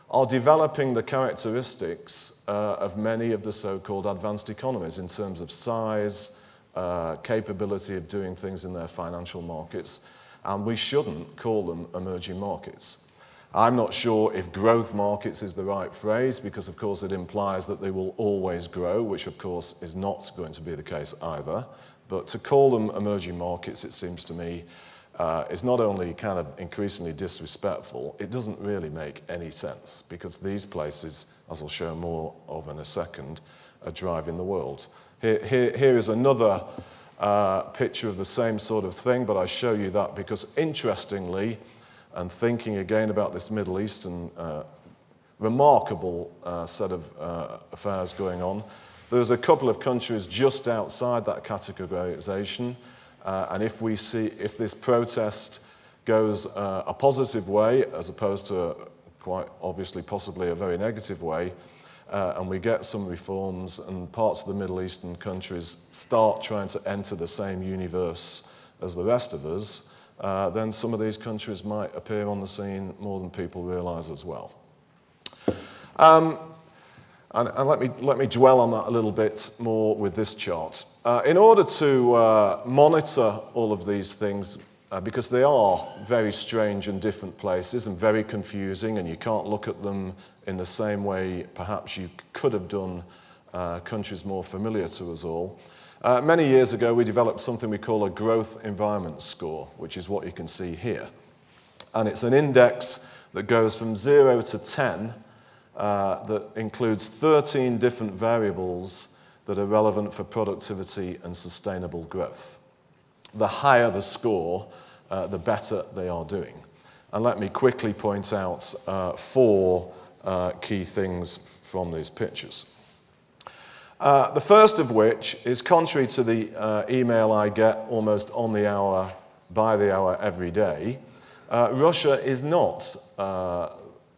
are developing the characteristics uh, of many of the so-called advanced economies in terms of size, uh, capability of doing things in their financial markets, and we shouldn't call them emerging markets. I'm not sure if growth markets is the right phrase because, of course, it implies that they will always grow, which, of course, is not going to be the case either. But to call them emerging markets, it seems to me, uh, is not only kind of increasingly disrespectful, it doesn't really make any sense because these places, as I'll show more of in a second, are driving the world. Here, here, here is another uh, picture of the same sort of thing, but I show you that because interestingly, and thinking again about this Middle Eastern uh, remarkable uh, set of uh, affairs going on, there's a couple of countries just outside that categorization, uh, and if we see, if this protest goes uh, a positive way, as opposed to quite obviously possibly a very negative way, uh, and we get some reforms and parts of the Middle Eastern countries start trying to enter the same universe as the rest of us, uh, then some of these countries might appear on the scene more than people realize as well. Um, and, and let, me, let me dwell on that a little bit more with this chart. Uh, in order to uh, monitor all of these things, uh, because they are very strange and different places and very confusing, and you can't look at them in the same way perhaps you could have done uh, countries more familiar to us all. Uh, many years ago, we developed something we call a growth environment score, which is what you can see here. And it's an index that goes from 0 to 10 uh, that includes 13 different variables that are relevant for productivity and sustainable growth. The higher the score, uh, the better they are doing. And let me quickly point out uh, four uh, key things from these pictures. Uh, the first of which is contrary to the email I get almost on the hour, by the hour every day, Russia is not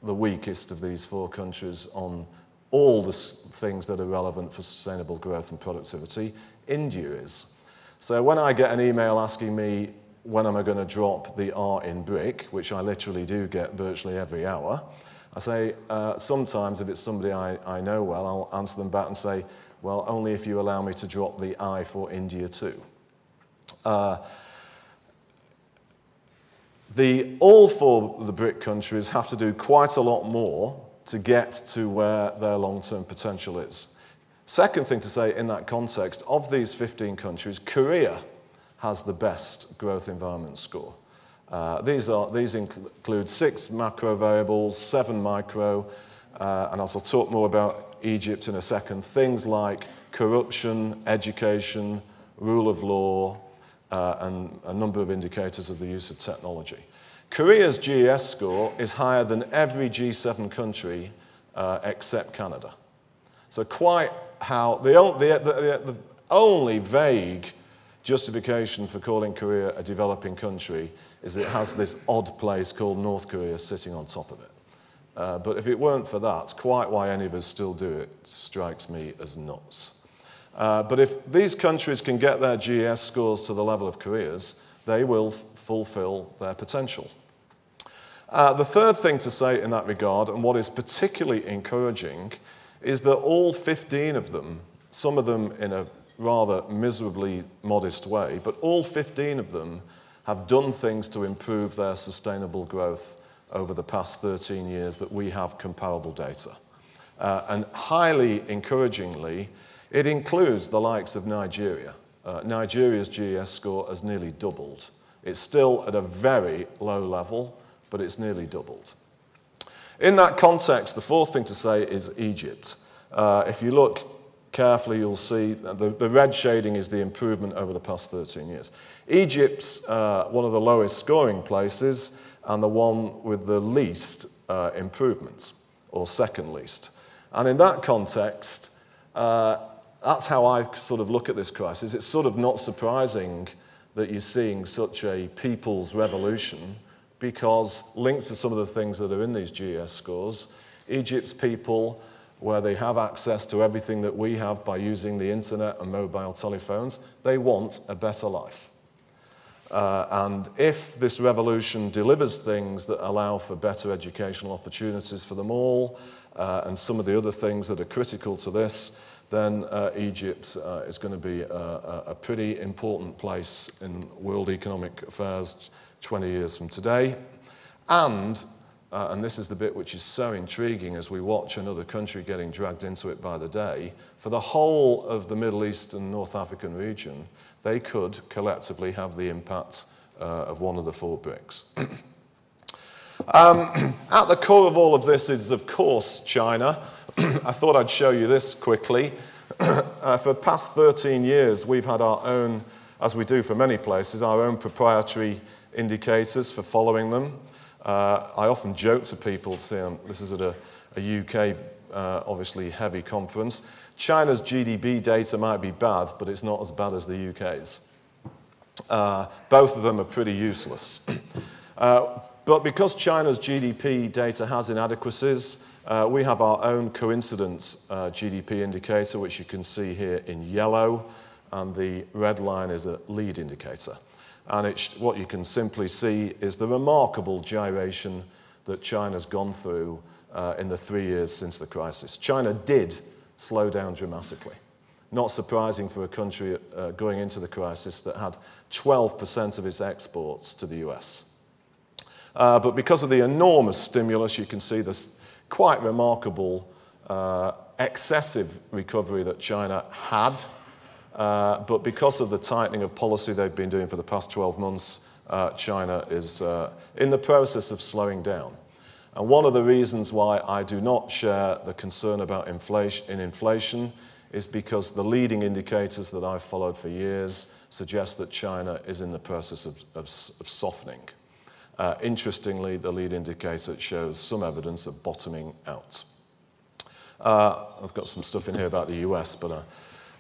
the weakest of these four countries on all the things that are relevant for sustainable growth and productivity. India is. So when I get an email asking me when am I going to drop the R in BRIC, which I literally do get virtually every hour, I say, uh, sometimes if it's somebody I, I know well, I'll answer them back and say, well, only if you allow me to drop the I for India too. Uh, the, all four of the BRIC countries have to do quite a lot more to get to where their long-term potential is. Second thing to say in that context, of these 15 countries, Korea has the best growth environment score. Uh, these, are, these include six macro variables, seven micro, uh, and I'll talk more about Egypt in a second. Things like corruption, education, rule of law, uh, and a number of indicators of the use of technology. Korea's GES score is higher than every G7 country uh, except Canada. So quite how, the, the, the, the only vague justification for calling Korea a developing country is that it has this odd place called North Korea sitting on top of it. Uh, but if it weren't for that, quite why any of us still do it strikes me as nuts. Uh, but if these countries can get their GES scores to the level of Korea's, they will fulfill their potential. Uh, the third thing to say in that regard, and what is particularly encouraging, is that all 15 of them, some of them in a rather miserably modest way, but all 15 of them have done things to improve their sustainable growth over the past 13 years that we have comparable data. Uh, and highly encouragingly, it includes the likes of Nigeria. Uh, Nigeria's GES score has nearly doubled. It's still at a very low level, but it's nearly doubled. In that context, the fourth thing to say is Egypt. Uh, if you look carefully, you'll see the, the red shading is the improvement over the past 13 years. Egypt's uh, one of the lowest scoring places and the one with the least uh, improvements, or second least. And in that context, uh, that's how I sort of look at this crisis. It's sort of not surprising that you're seeing such a people's revolution because linked to some of the things that are in these GES scores, Egypt's people, where they have access to everything that we have by using the internet and mobile telephones, they want a better life. Uh, and if this revolution delivers things that allow for better educational opportunities for them all, uh, and some of the other things that are critical to this, then uh, Egypt uh, is going to be a, a, pretty important place in world economic affairs 20 years from today. And, uh, and this is the bit which is so intriguing as we watch another country getting dragged into it by the day, for the whole of the Middle East and North African region, they could collectively have the impact uh, of one of the four BRICS. um, at the core of all of this is, of course, China. I thought I'd show you this quickly. uh, for the past 13 years, we've had our own, as we do for many places, our own proprietary indicators for following them. Uh, I often joke to people, saying this is at a, a UK, uh, obviously heavy conference. China's GDP data might be bad, but it's not as bad as the UK's. Uh, both of them are pretty useless. Uh, but because China's GDP data has inadequacies, uh, we have our own coincidence uh, GDP indicator, which you can see here in yellow, and the red line is a lead indicator. And what you can simply see is the remarkable gyration that China's gone through uh, in the three years since the crisis. China did slow down dramatically. Not surprising for a country uh, going into the crisis that had 12% of its exports to the US. Uh, but because of the enormous stimulus, you can see this quite remarkable uh, excessive recovery that China had. Uh, but because of the tightening of policy they've been doing for the past 12 months, uh, China is uh, in the process of slowing down. And one of the reasons why I do not share the concern about inflation, in inflation is because the leading indicators that I've followed for years suggest that China is in the process of, of, of softening. Uh, interestingly, the lead indicator shows some evidence of bottoming out. Uh, I've got some stuff in here about the US, but uh,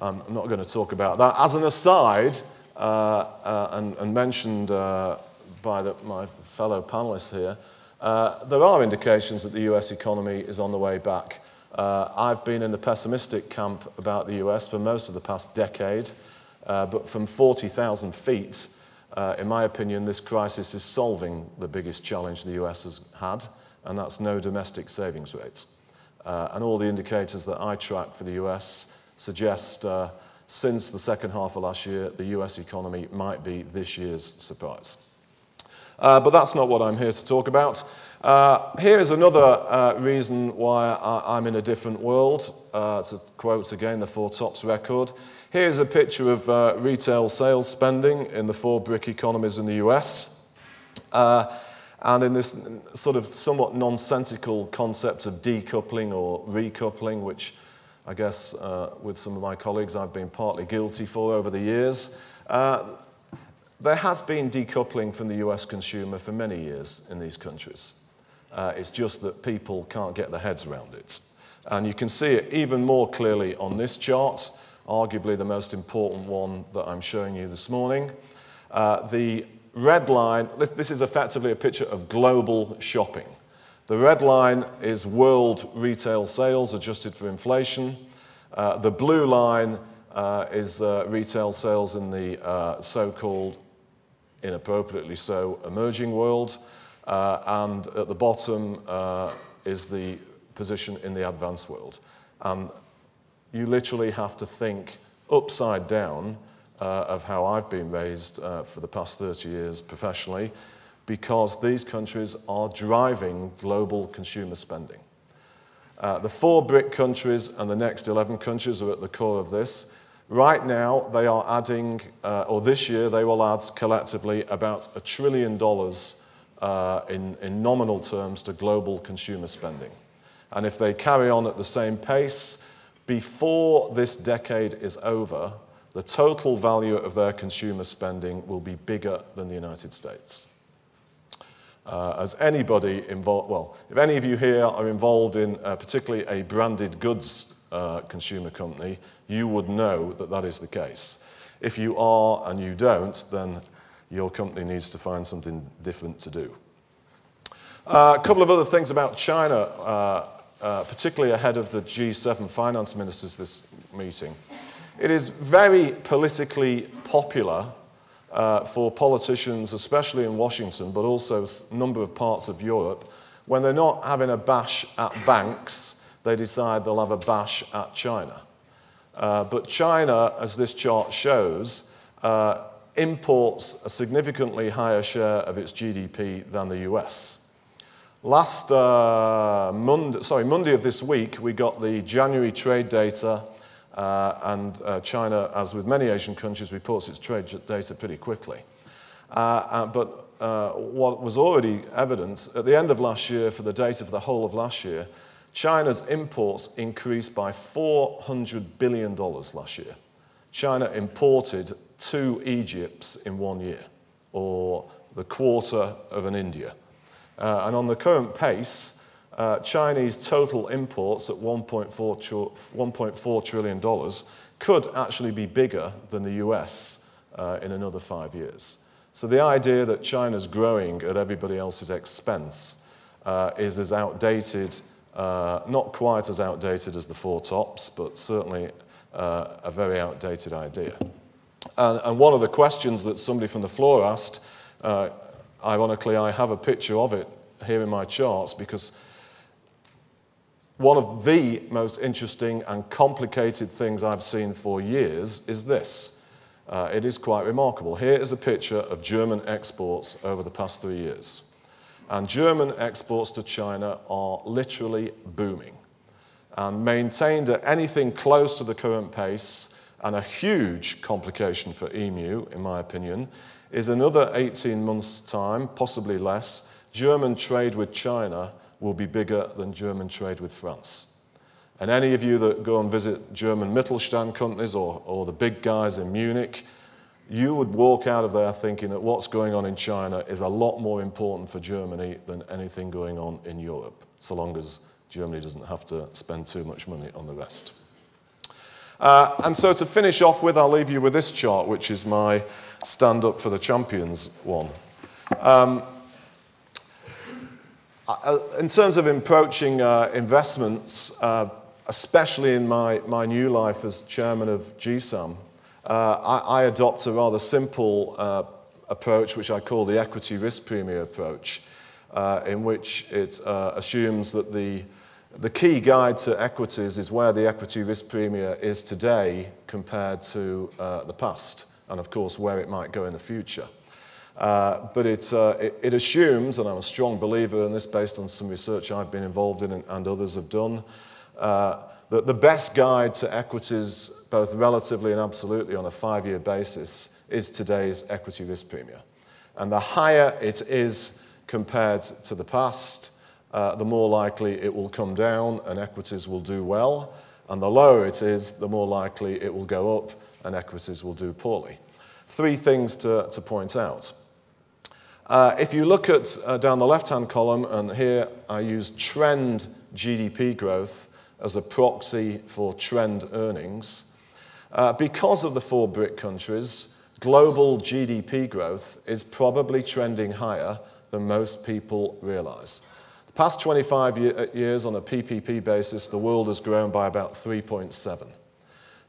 I'm not going to talk about that. As an aside, uh, uh, and, and, mentioned uh, by the, my fellow panelists here, there are indications that the US economy is on the way back. I've been in the pessimistic camp about the US for most of the past decade, but from 40,000 feet, uh, in my opinion, this crisis is solving the biggest challenge the US has had, and that's no domestic savings rates. Uh, and all the indicators that I track for the US suggest uh, since the second half of last year, the US economy might be this year's surprise. Uh, but that's not what I'm here to talk about. Uh, here is another uh, reason why I, am in a different world. Uh, to quote again the Four Tops record. Here's a picture of uh, retail sales spending in the four BRIC economies in the US. Uh, and in this sort of somewhat nonsensical concept of decoupling or recoupling, which I guess uh, with some of my colleagues I've been partly guilty for over the years, uh, there has been decoupling from the US consumer for many years in these countries. Uh, it's just that people can't get their heads around it. And you can see it even more clearly on this chart arguably the most important one that I'm showing you this morning. Uh, the red line, this, this is effectively a picture of global shopping. The red line is world retail sales adjusted for inflation. Uh, the blue line uh, is uh, retail sales in the uh, so-called, inappropriately so, emerging world. Uh, and at the bottom uh, is the position in the advanced world. And you literally have to think upside down of how I've been raised for the past 30 years professionally, because these countries are driving global consumer spending. Uh, the four BRIC countries and the next 11 countries are at the core of this. Right now, they are adding, uh, or this year, they will add collectively about a trillion dollars uh, in, in nominal terms to global consumer spending. And if they carry on at the same pace, before this decade is over, the total value of their consumer spending will be bigger than the United States. Uh, as anybody involved, well, if any of you here are involved in uh, particularly a branded goods uh, consumer company, you would know that that is the case. If you are and you don't, then your company needs to find something different to do. Uh, a couple of other things about China, uh, uh, particularly ahead of the G7 finance ministers this meeting. It is very politically popular uh, for politicians, especially in Washington, but also a number of parts of Europe, when they're not having a bash at banks, they decide they'll have a bash at China. Uh, but China, as this chart shows, uh, imports a significantly higher share of its GDP than the US. Last uh, Monday, sorry, Monday of this week, we got the January trade data, uh, and uh, China, as with many Asian countries, reports its trade data pretty quickly. Uh, uh but uh, what was already evident at the end of last year, for the data for the whole of last year, China's imports increased by $400 billion last year. China imported two Egypts in one year, or the quarter of an India. Uh, and on the current pace, uh, Chinese total imports at $1.4 trillion could actually be bigger than the US uh, in another five years. So the idea that China's growing at everybody else's expense uh, is as outdated, uh, not quite as outdated as the Four Tops, but certainly uh, a very outdated idea. And, and, one of the questions that somebody from the floor asked, uh, ironically, I have a picture of it here in my charts because one of the most interesting and complicated things I've seen for years is this. Uh, it is quite remarkable. Here is a picture of German exports over the past three years. And German exports to China are literally booming and maintained at anything close to the current pace and a huge complication for EMU, in my opinion, is another 18 months' time, possibly less, German trade with China will be bigger than German trade with France. And any of you that go and visit German Mittelstand companies or, or the big guys in Munich, you would walk out of there thinking that what's going on in China is a lot more important for Germany than anything going on in Europe, so long as Germany doesn't have to spend too much money on the rest. Uh, and so to finish off with, I'll leave you with this chart, which is my stand up for the champions one. Um, in terms of approaching uh, investments, uh, especially in my, my new life as chairman of GSAM, uh, I, I, adopt a rather simple uh, approach, which I call the equity risk premium approach, uh, in which it assumes that the, the key guide to equities is where the equity risk premium is today compared to the past, and of course where it might go in the future. Uh, but it, uh, it, it, assumes, and I'm a strong believer in this based on some research I've been involved in and, and others have done, uh, that the best guide to equities, both relatively and absolutely on a five-year basis, is today's equity risk premium. And the higher it is compared to the past, uh, the more likely it will come down and equities will do well. And the lower it is, the more likely it will go up and equities will do poorly. Three things to, to point out. Uh, if you look at uh, down the left-hand column, and here I use trend GDP growth as a proxy for trend earnings, uh, because of the four BRIC countries, global GDP growth is probably trending higher than most people realize. The past 25 year, uh, years on a PPP basis, the world has grown by about 3.7.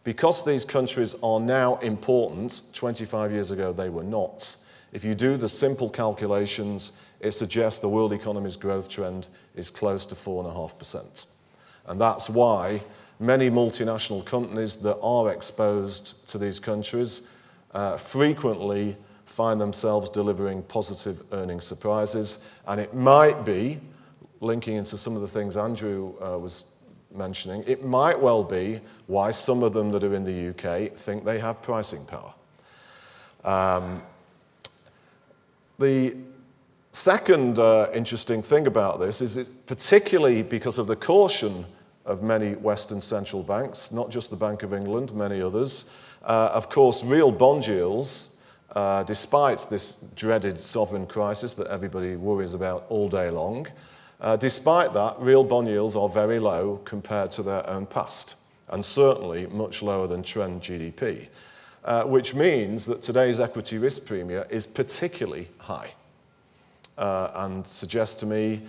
Because these countries are now important, 25 years ago they were not, if you do the simple calculations, it suggests the world economy's growth trend is close to 4.5%. And that's why many multinational companies that are exposed to these countries uh, frequently find themselves delivering positive earnings surprises. And it might be, linking into some of the things Andrew uh, was mentioning, it might well be why some of them that are in the UK think they have pricing power. Um, the second uh, interesting thing about this is it, particularly because of the caution of many Western central banks, not just the Bank of England, many others. Uh, of course, real bond yields, uh, despite this dreaded sovereign crisis that everybody worries about all day long, uh, despite that, real bond yields are very low compared to their own past, and certainly much lower than trend GDP uh, which means that today's equity risk premium is particularly high. uh, and suggests to me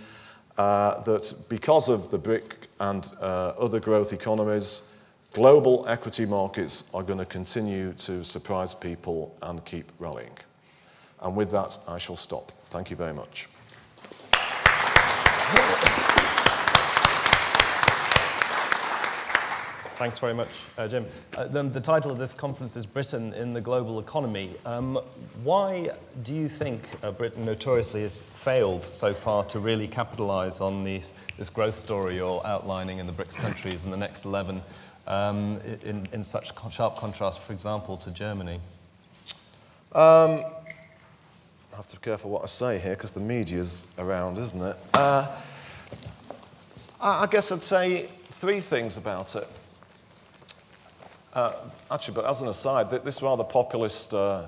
uh, that because of the BRIC and uh, other growth economies, global equity markets are going to continue to surprise people and keep rallying. And with that, I shall stop. Thank you very much. Thanks very much, uh, Jim. Uh, the, the, title of this conference is Britain in the Global Economy. Um, why do you think uh, Britain notoriously has failed so far to really capitalize on the, this growth story you're outlining in the BRICS countries and the next 11 um, in, in, such sharp contrast, for example, to Germany? Um, I have to be careful what I say here because the media's around, isn't it? Uh, I guess I'd say three things about it. Uh, actually, but as an aside, this rather populist uh,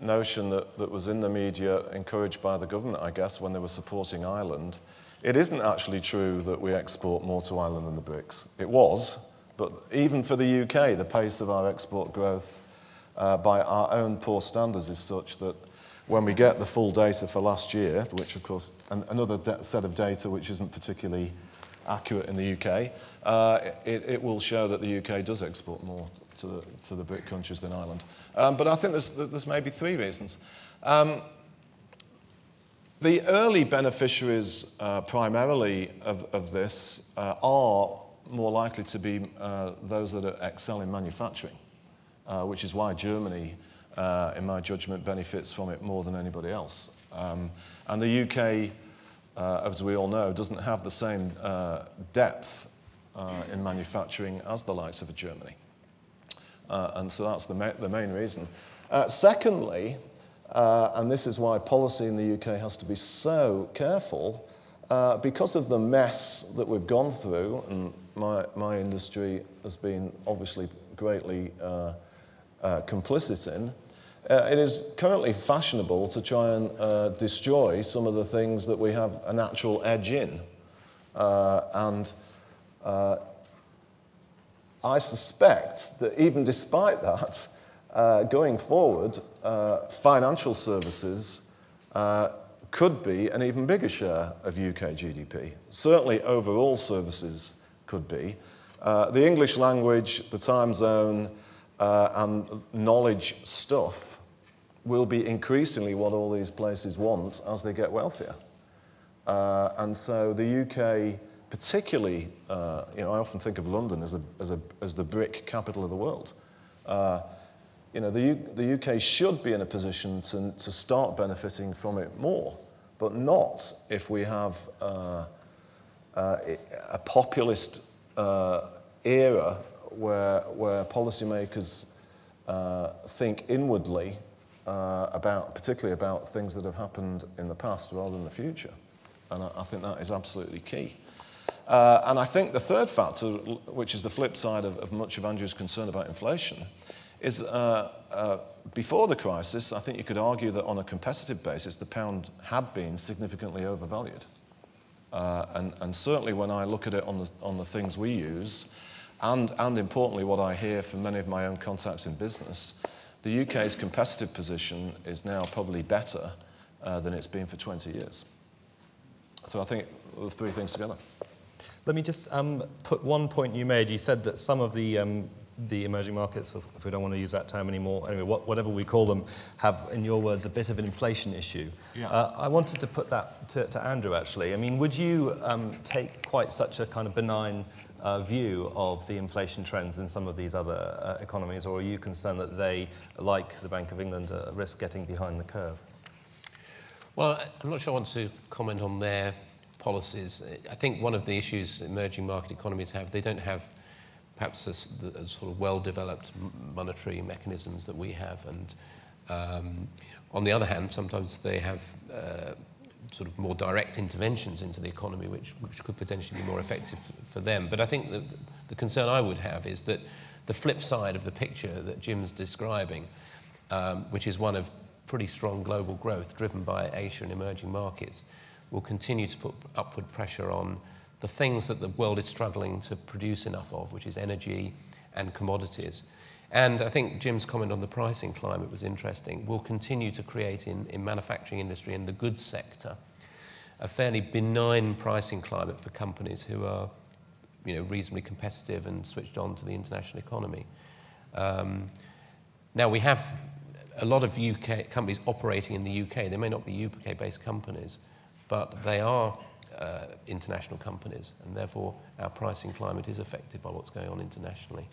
notion that, that was in the media, encouraged by the government, I guess, when they were supporting Ireland, it isn't actually true that we export more to Ireland than the BRICS. It was, but even for the UK, the pace of our export growth uh, by our own poor standards is such that when we get the full data for last year, which of course, an, another set of data which isn't particularly accurate in the UK, uh, it, it, will show that the UK does export more to the, to the BRIC countries than Ireland. Um, but I think there's, there's maybe three reasons. Um, the early beneficiaries uh, primarily of, of this uh, are more likely to be uh, those that excel in manufacturing, uh, which is why Germany, uh, in my judgment, benefits from it more than anybody else. Um, and the UK, as we all know, doesn't have the same depth uh, in manufacturing as the likes of Germany. Uh, and so that's the, ma the main reason. Uh, secondly, uh, and this is why policy in the UK has to be so careful, uh, because of the mess that we've gone through, and my, my industry has been obviously greatly uh, complicit in, it is currently fashionable to try and destroy some of the things that we have a natural edge in. and uh, I suspect that even despite that, uh, going forward, uh, financial services uh, could be an even bigger share of UK GDP. Certainly, overall services could be. Uh, the English language, the time zone, uh, and knowledge stuff will be increasingly what all these places want as they get wealthier. and so the UK particularly, uh, you know, I often think of London as, a, as, a, as the BRIC capital of the world. Uh, you know, the, U, the UK should be in a position to, to start benefiting from it more, but not if we have uh, uh a populist uh, era where, where policymakers uh, think inwardly about, particularly about things that have happened in the past rather than the future. And I, I think that is absolutely key. Uh, and I think the third factor, which is the flip side of, of much of Andrew's concern about inflation, is uh, uh, before the crisis, I think you could argue that on a competitive basis, the pound had been significantly overvalued. Uh, and, and, certainly when I look at it on the, on the things we use, and, and importantly, what I hear from many of my own contacts in business, the UK's competitive position is now probably better uh, than it's been for 20 years. So I think the three things together. Let me just um, put one point you made. You said that some of the um, the emerging markets, if we don't want to use that term anymore, anyway, what, whatever we call them, have, in your words, a bit of an inflation issue. Yeah. Uh, I wanted to put that to, to, Andrew, actually. I mean, would you um, take quite such a kind of benign uh, view of the inflation trends in some of these other uh, economies, or are you concerned that they, like the Bank of England, risk getting behind the curve? Well, I'm not sure I want to comment on their policies. I think one of the issues emerging market economies have, they don't have perhaps a, a sort of well-developed monetary mechanisms that we have. And um, on the other hand, sometimes they have uh, sort of more direct interventions into the economy, which, which could potentially be more effective for them. But I think the, the concern I would have is that the flip side of the picture that Jim's describing, um, which is one of pretty strong global growth driven by Asia and emerging markets, will continue to put upward pressure on the things that the world is struggling to produce enough of, which is energy and commodities. And I think Jim's comment on the pricing climate was interesting. We'll continue to create in, in manufacturing industry and the goods sector a fairly benign pricing climate for companies who are you know, reasonably competitive and switched on to the international economy. Um, now, we have a lot of UK companies operating in the UK. They may not be UK-based companies, but they are uh, international companies, and therefore our pricing climate is affected by what's going on internationally.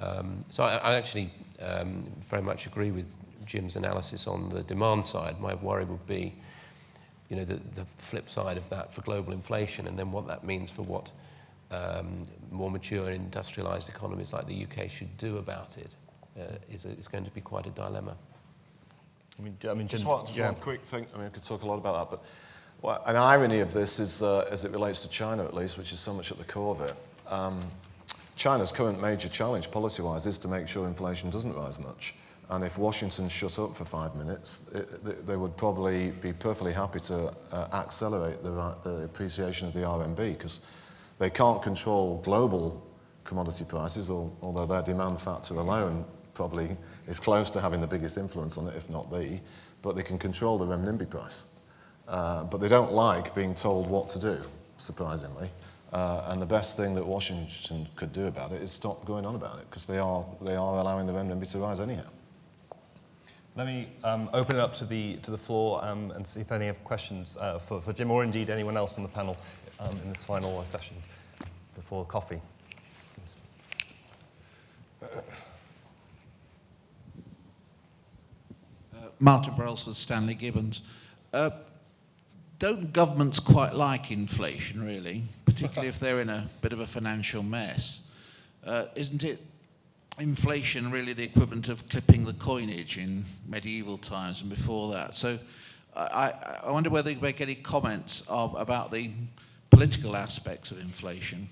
Um, so I, I actually um, very much agree with Jim's analysis on the demand side. My worry would be, you know, the, the flip side of that for global inflation, and then what that means for what um, more mature industrialized economies like the UK should do about it uh, is, a, is going to be quite a dilemma. I mean, I mean just, one, just yeah. one quick thing. I mean, I could talk a lot about that, but well, an irony of this is, uh, as it relates to China at least, which is so much at the core of it. Um, China's current major challenge policy-wise is to make sure inflation doesn't rise much. And if Washington shut up for five minutes, it, they would probably be perfectly happy to uh, accelerate the, the appreciation of the RMB because they can't control global commodity prices, although their demand factor alone probably is close to having the biggest influence on it, if not the, but they can control the renminbi price. Uh, but they don't like being told what to do, surprisingly. Uh, and the best thing that Washington could do about it is stop going on about it, because they are, they are allowing the renminbi to rise anyhow. Let me um, open it up to the, to the floor um, and see if any have questions uh, for, for Jim or indeed anyone else on the panel um, in this final session before coffee. Uh, Martin Brailsford, Stanley Gibbons. Uh, don't governments quite like inflation, really, particularly if they're in a bit of a financial mess? Uh, isn't it inflation really the equivalent of clipping the coinage in medieval times and before that? So I, I wonder whether you make any comments of, about the political aspects of inflation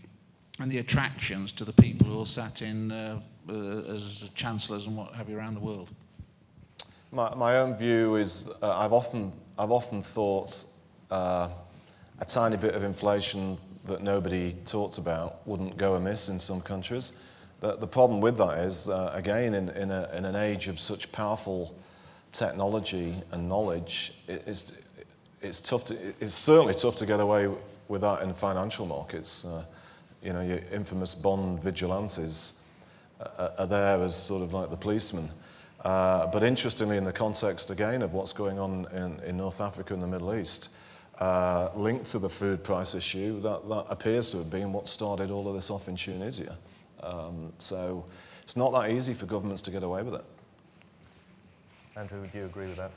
and the attractions to the people who are sat in uh, uh, as chancellors and what have you around the world. My, my own view is uh, I've, often, I've often thought uh, a tiny bit of inflation that nobody talks about wouldn't go amiss in some countries. The, the problem with that is, uh, again, in, in, a, in an age of such powerful technology and knowledge, it, it's, it's, tough to, it's certainly tough to get away with that in financial markets. Uh, you know, your infamous bond vigilantes uh, are there as sort of like the policemen. Uh, but interestingly, in the context again of what's going on in, in North Africa and the Middle East, uh, linked to the food price issue, that, that appears to have been what started all of this off in Tunisia. Um, so it's not that easy for governments to get away with it. Andrew, would you agree with that?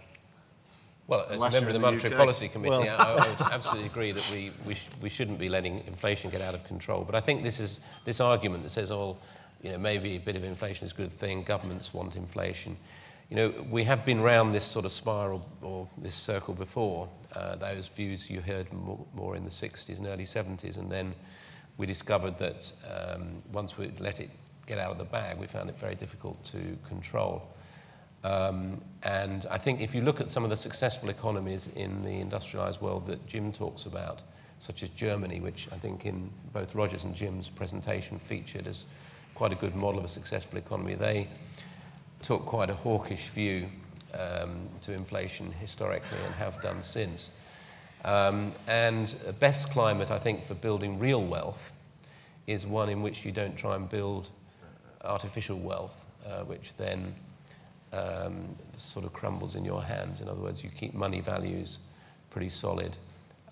Well, as Unless a member of the Monetary UK. Policy Committee, well. I, I, would absolutely agree that we, we, sh we shouldn't be letting inflation get out of control. But I think this is this argument that says, oh, you know, maybe a bit of inflation is a good thing, governments want inflation. You know, we have been round this sort of spiral or this circle before. Uh, those views you heard more, more, in the 60s and early 70s, and then we discovered that um, once we let it get out of the bag, we found it very difficult to control. Um, and I think if you look at some of the successful economies in the industrialized world that Jim talks about, such as Germany, which I think in both Rogers and Jim's presentation featured as quite a good model of a successful economy, they took quite a hawkish view um, to inflation historically and have done since. Um, and the best climate, I think, for building real wealth is one in which you don't try and build artificial wealth, uh, which then um, sort of crumbles in your hands. In other words, you keep money values pretty solid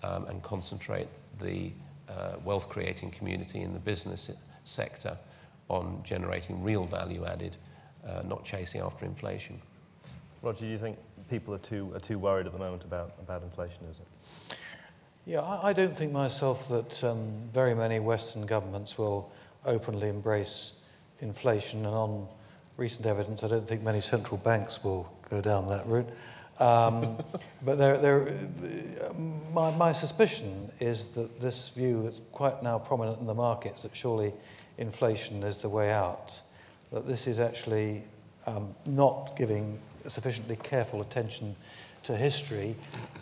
um, and concentrate the uh, wealth creating community in the business sector on generating real value added, uh, not chasing after inflation. Roger, do you think people are too, are too worried at the moment about, about inflation, is it? Yeah, I, I don't think myself that um, very many Western governments will openly embrace inflation and on recent evidence, I don't think many central banks will go down that route. Um, but there, there, my, my suspicion is that this view that's quite now prominent in the markets, that surely inflation is the way out, that this is actually um, not giving sufficiently careful attention to history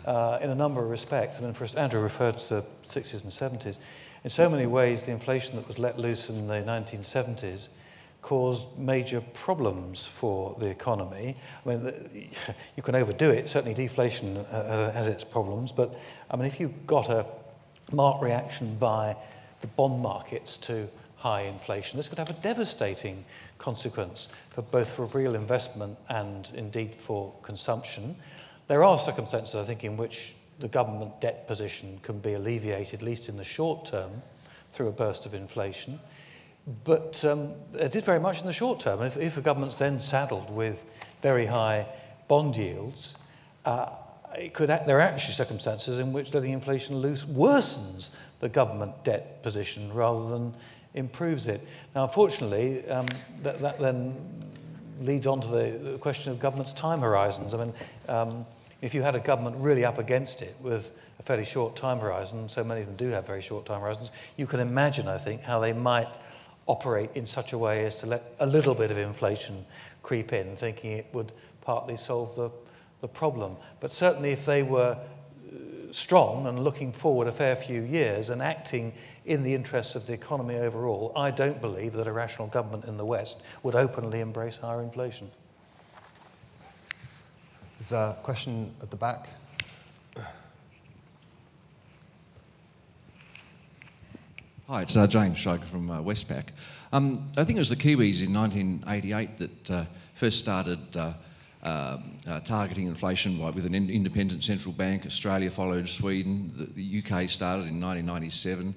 uh, in a number of respects. I mean, first, Andrew referred to the 60s and 70s. In so many ways, the inflation that was let loose in the 1970s caused major problems for the economy. I mean, you can overdo it. Certainly, deflation uh, uh, has its problems. But I mean, if you got a marked reaction by the bond markets to high inflation, this could have a devastating consequence for both for real investment and indeed for consumption. There are circumstances, I think, in which the government debt position can be alleviated, at least in the short term, through a burst of inflation. But um, it is very much in the short term. If, if a government's then saddled with very high bond yields, uh, it could act, there are actually circumstances in which letting inflation loose worsens the government debt position rather than improves it. Now, unfortunately, um, that, that then leads on to the, the question of government's time horizons. I mean, um, if you had a government really up against it with a fairly short time horizon, so many of them do have very short time horizons, you can imagine, I think, how they might operate in such a way as to let a little bit of inflation creep in, thinking it would partly solve the, the problem. But certainly if they were uh, strong and looking forward a fair few years and acting in the interests of the economy overall, I don't believe that a rational government in the West would openly embrace higher inflation. There's a question at the back. Hi, it's uh, James Shoker from uh, Westpac. Um, I think it was the Kiwis in 1988 that uh, first started uh, um, uh, targeting inflation by, with an in independent central bank. Australia followed Sweden. The, the UK started in 1997.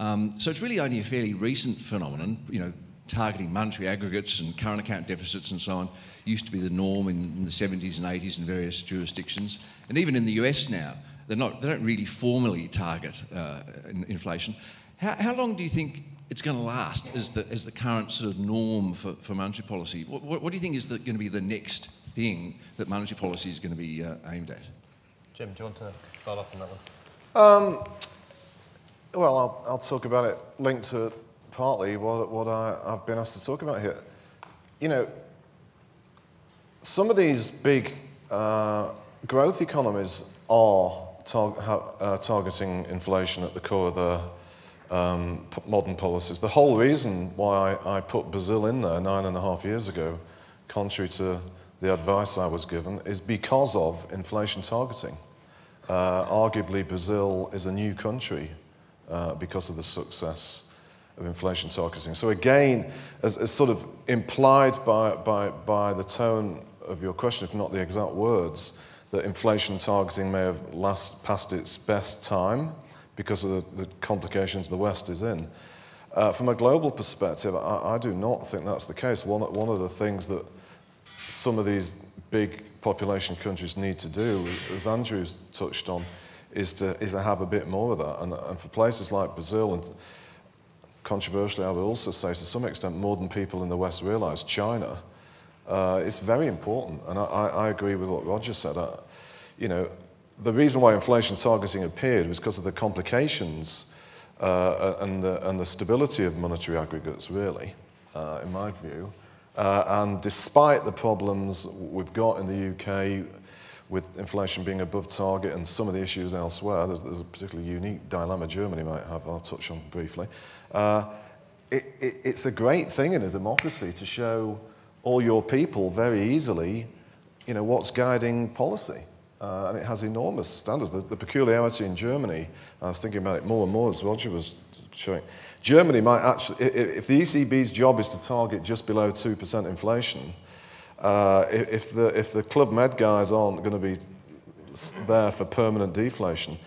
Um, so it's really only a fairly recent phenomenon, you know, targeting monetary aggregates and current account deficits and so on used to be the norm in, in the 70s and 80s in various jurisdictions. And even in the US now, they're not, they don't really formally target uh, inflation. How, how, long do you think it's going to last as the, as the current sort of norm for, for monetary policy? What, what, what do you think is the, going to be the next thing that monetary policy is going to be uh, aimed at? Jim, do you want to start off on that one? Um, well, I'll, I'll talk about it linked to partly what, what I, I've been asked to talk about here. You know, some of these big uh, growth economies are tar uh, targeting inflation at the core of their um, modern policies. The whole reason why I, I, put Brazil in there nine and a half years ago, contrary to the advice I was given, is because of inflation targeting. Uh, arguably, Brazil is a new country uh, because of the success of inflation targeting. So again, as, as sort of implied by, by, by the tone of your question, if not the exact words, that inflation targeting may have last past its best time because of the, the complications the West is in. Uh, from a global perspective, I, I, do not think that's the case. One, one of the things that some of these big population countries need to do, as Andrew's touched on, is to, is to have a bit more of that. And, and for places like Brazil, and controversially, I would also say to some extent more than people in the West realize, China, uh, it's very important. And I, I, agree with what Roger said. I, you know, the reason why inflation targeting appeared was because of the complications uh, and, the, and the stability of monetary aggregates, really, uh, in my view. Uh, and despite the problems we've got in the UK with inflation being above target and some of the issues elsewhere, there's, there's a particularly unique dilemma Germany might have, I'll touch on briefly. Uh, it, it, it's a great thing in a democracy to show all your people very easily, you know, what's guiding policy. Uh, and it has enormous standards. The, the, peculiarity in Germany, I was thinking about it more and more as Roger was showing, Germany might actually, if the ECB's job is to target just below 2% inflation, uh, if, the, if the Club Med guys aren't going to be there for permanent deflation,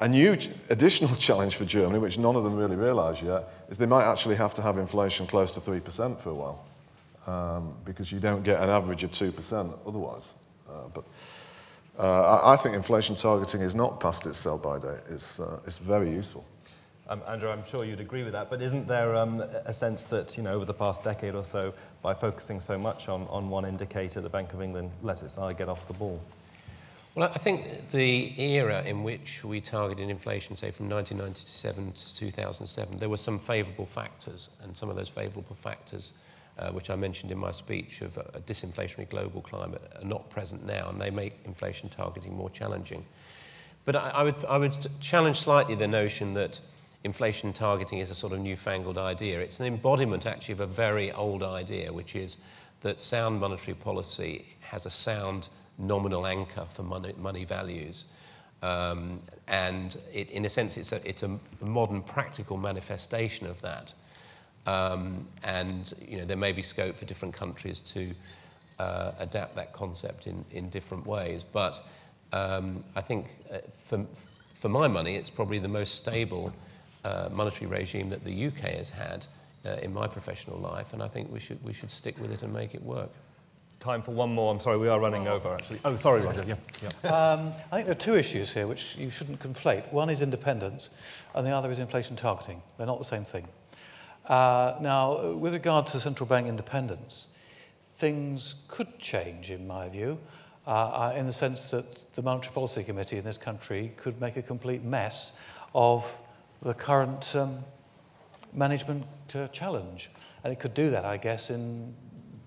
a new additional challenge for Germany, which none of them really realise yet, is they might actually have to have inflation close to 3% for a while um, because you don't get an average of 2% otherwise. Uh, but uh, I, I, think inflation targeting is not past its sell by date. It's, uh, it's very useful. Um, Andrew, I'm sure you'd agree with that, but isn't there um, a sense that, you know, over the past decade or so, by focusing so much on, on one indicator, the Bank of England let its eye get off the ball? Well, I think the era in which we targeted inflation, say from 1997 to 2007, there were some favourable factors, and some of those favourable factors uh, which I mentioned in my speech of a, disinflationary global climate, are not present now, and they make inflation targeting more challenging. But I, I, would, I would challenge slightly the notion that inflation targeting is a sort of newfangled idea. It's an embodiment actually of a very old idea, which is that sound monetary policy has a sound nominal anchor for money, money values. Um, and it, in a sense, it's a, it's a modern practical manifestation of that. Um, and you know, there may be scope for different countries to uh, adapt that concept in, in different ways. But um, I think uh, for, for my money, it's probably the most stable uh, monetary regime that the UK has had uh, in my professional life, and I think we should, we should stick with it and make it work. Time for one more. I'm sorry, we are running over, actually. Oh, sorry, Roger. Yeah. yeah. Um, I think there are two issues here which you shouldn't conflate. One is independence, and the other is inflation targeting. They're not the same thing. Uh, now, with regard to central bank independence, things could change, in my view, uh, in the sense that the Monetary Policy Committee in this country could make a complete mess of the current um, management uh, challenge. And it could do that, I guess, in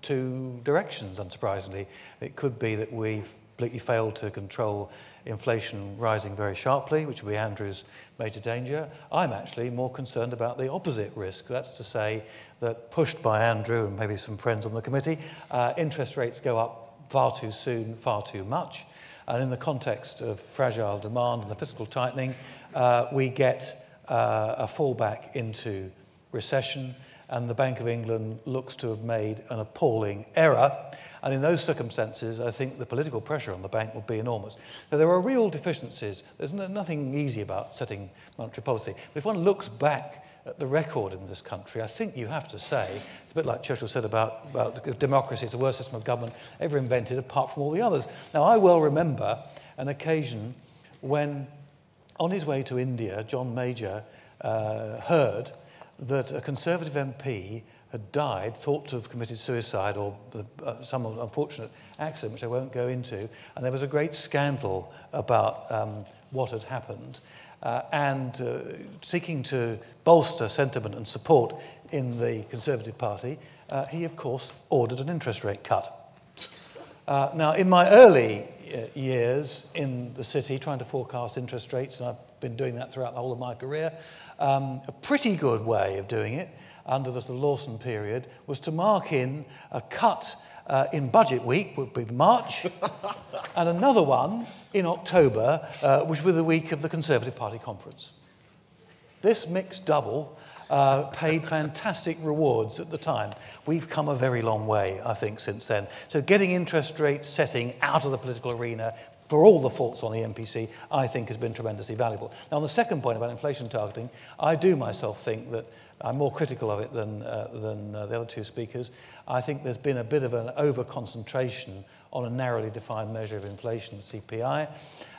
two directions, unsurprisingly. It could be that we've completely failed to control inflation rising very sharply, which would be Andrew's major danger. I'm actually more concerned about the opposite risk. That's to say that pushed by Andrew and maybe some friends on the committee, uh, interest rates go up far too soon, far too much. And in the context of fragile demand and the fiscal tightening, uh, we get uh, a fallback into recession, and the Bank of England looks to have made an appalling error. And in those circumstances, I think the political pressure on the bank would be enormous. Now, there are real deficiencies. There's no, nothing easy about setting monetary policy. But if one looks back at the record in this country, I think you have to say, it's a bit like Churchill said about, about democracy, it's the worst system of government ever invented apart from all the others. Now, I well remember an occasion when on his way to India, John Major uh, heard that a Conservative MP had died, thought to have committed suicide or uh, some unfortunate accident, which I won't go into, and there was a great scandal about um, what had happened. Uh, and uh, seeking to bolster sentiment and support in the Conservative Party, uh, he, of course, ordered an interest rate cut. Uh, now, in my early Uh, years in the city trying to forecast interest rates, and I've been doing that throughout the whole of my career. Um, a pretty good way of doing it under the Lawson period was to mark in a cut uh, in budget week, would be March, and another one in October, uh, which was the week of the Conservative Party conference. This mixed double uh, paid fantastic rewards at the time. We've come a very long way, I think, since then. So getting interest rate setting out of the political arena for all the faults on the MPC, I think has been tremendously valuable. Now, on the second point about inflation targeting, I do myself think that I'm more critical of it than, uh, than uh, the other two speakers. I think there's been a bit of an over-concentration on a narrowly defined measure of inflation, CPI,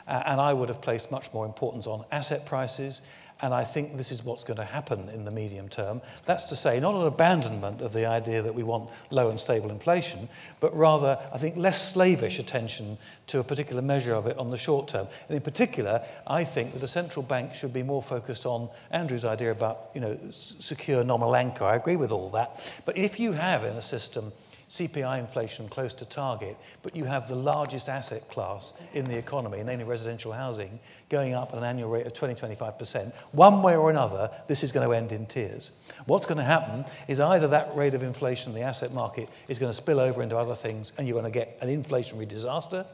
uh, and I would have placed much more importance on asset prices And I think this is what's going to happen in the medium term. That's to say, not an abandonment of the idea that we want low and stable inflation, but rather, I think, less slavish attention to a particular measure of it on the short term. And in particular, I think that a central bank should be more focused on Andrew's idea about, you know, secure nominal anchor. I agree with all that. But if you have in a system CPI inflation close to target, but you have the largest asset class in the economy, namely residential housing, going up at an annual rate of 20-25%. One way or another, this is going to end in tears. What's going to happen is either that rate of inflation in the asset market is going to spill over into other things and you're going to get an inflationary disaster,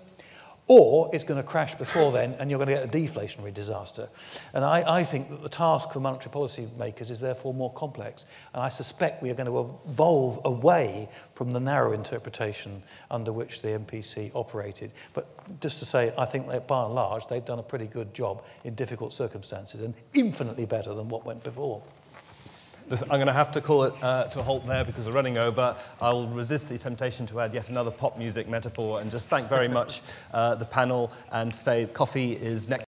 Or it's going to crash before then and you're going to get a deflationary disaster. And I, I think that the task for monetary policy makers is therefore more complex. And I suspect we are going to evolve away from the narrow interpretation under which the MPC operated. But just to say, I think that by and large, they've done a pretty good job in difficult circumstances and infinitely better than what went before. I'm going to have to call it uh, to a halt there because we're running over. I'll resist the temptation to add yet another pop music metaphor and just thank very much uh, the panel and say coffee is next.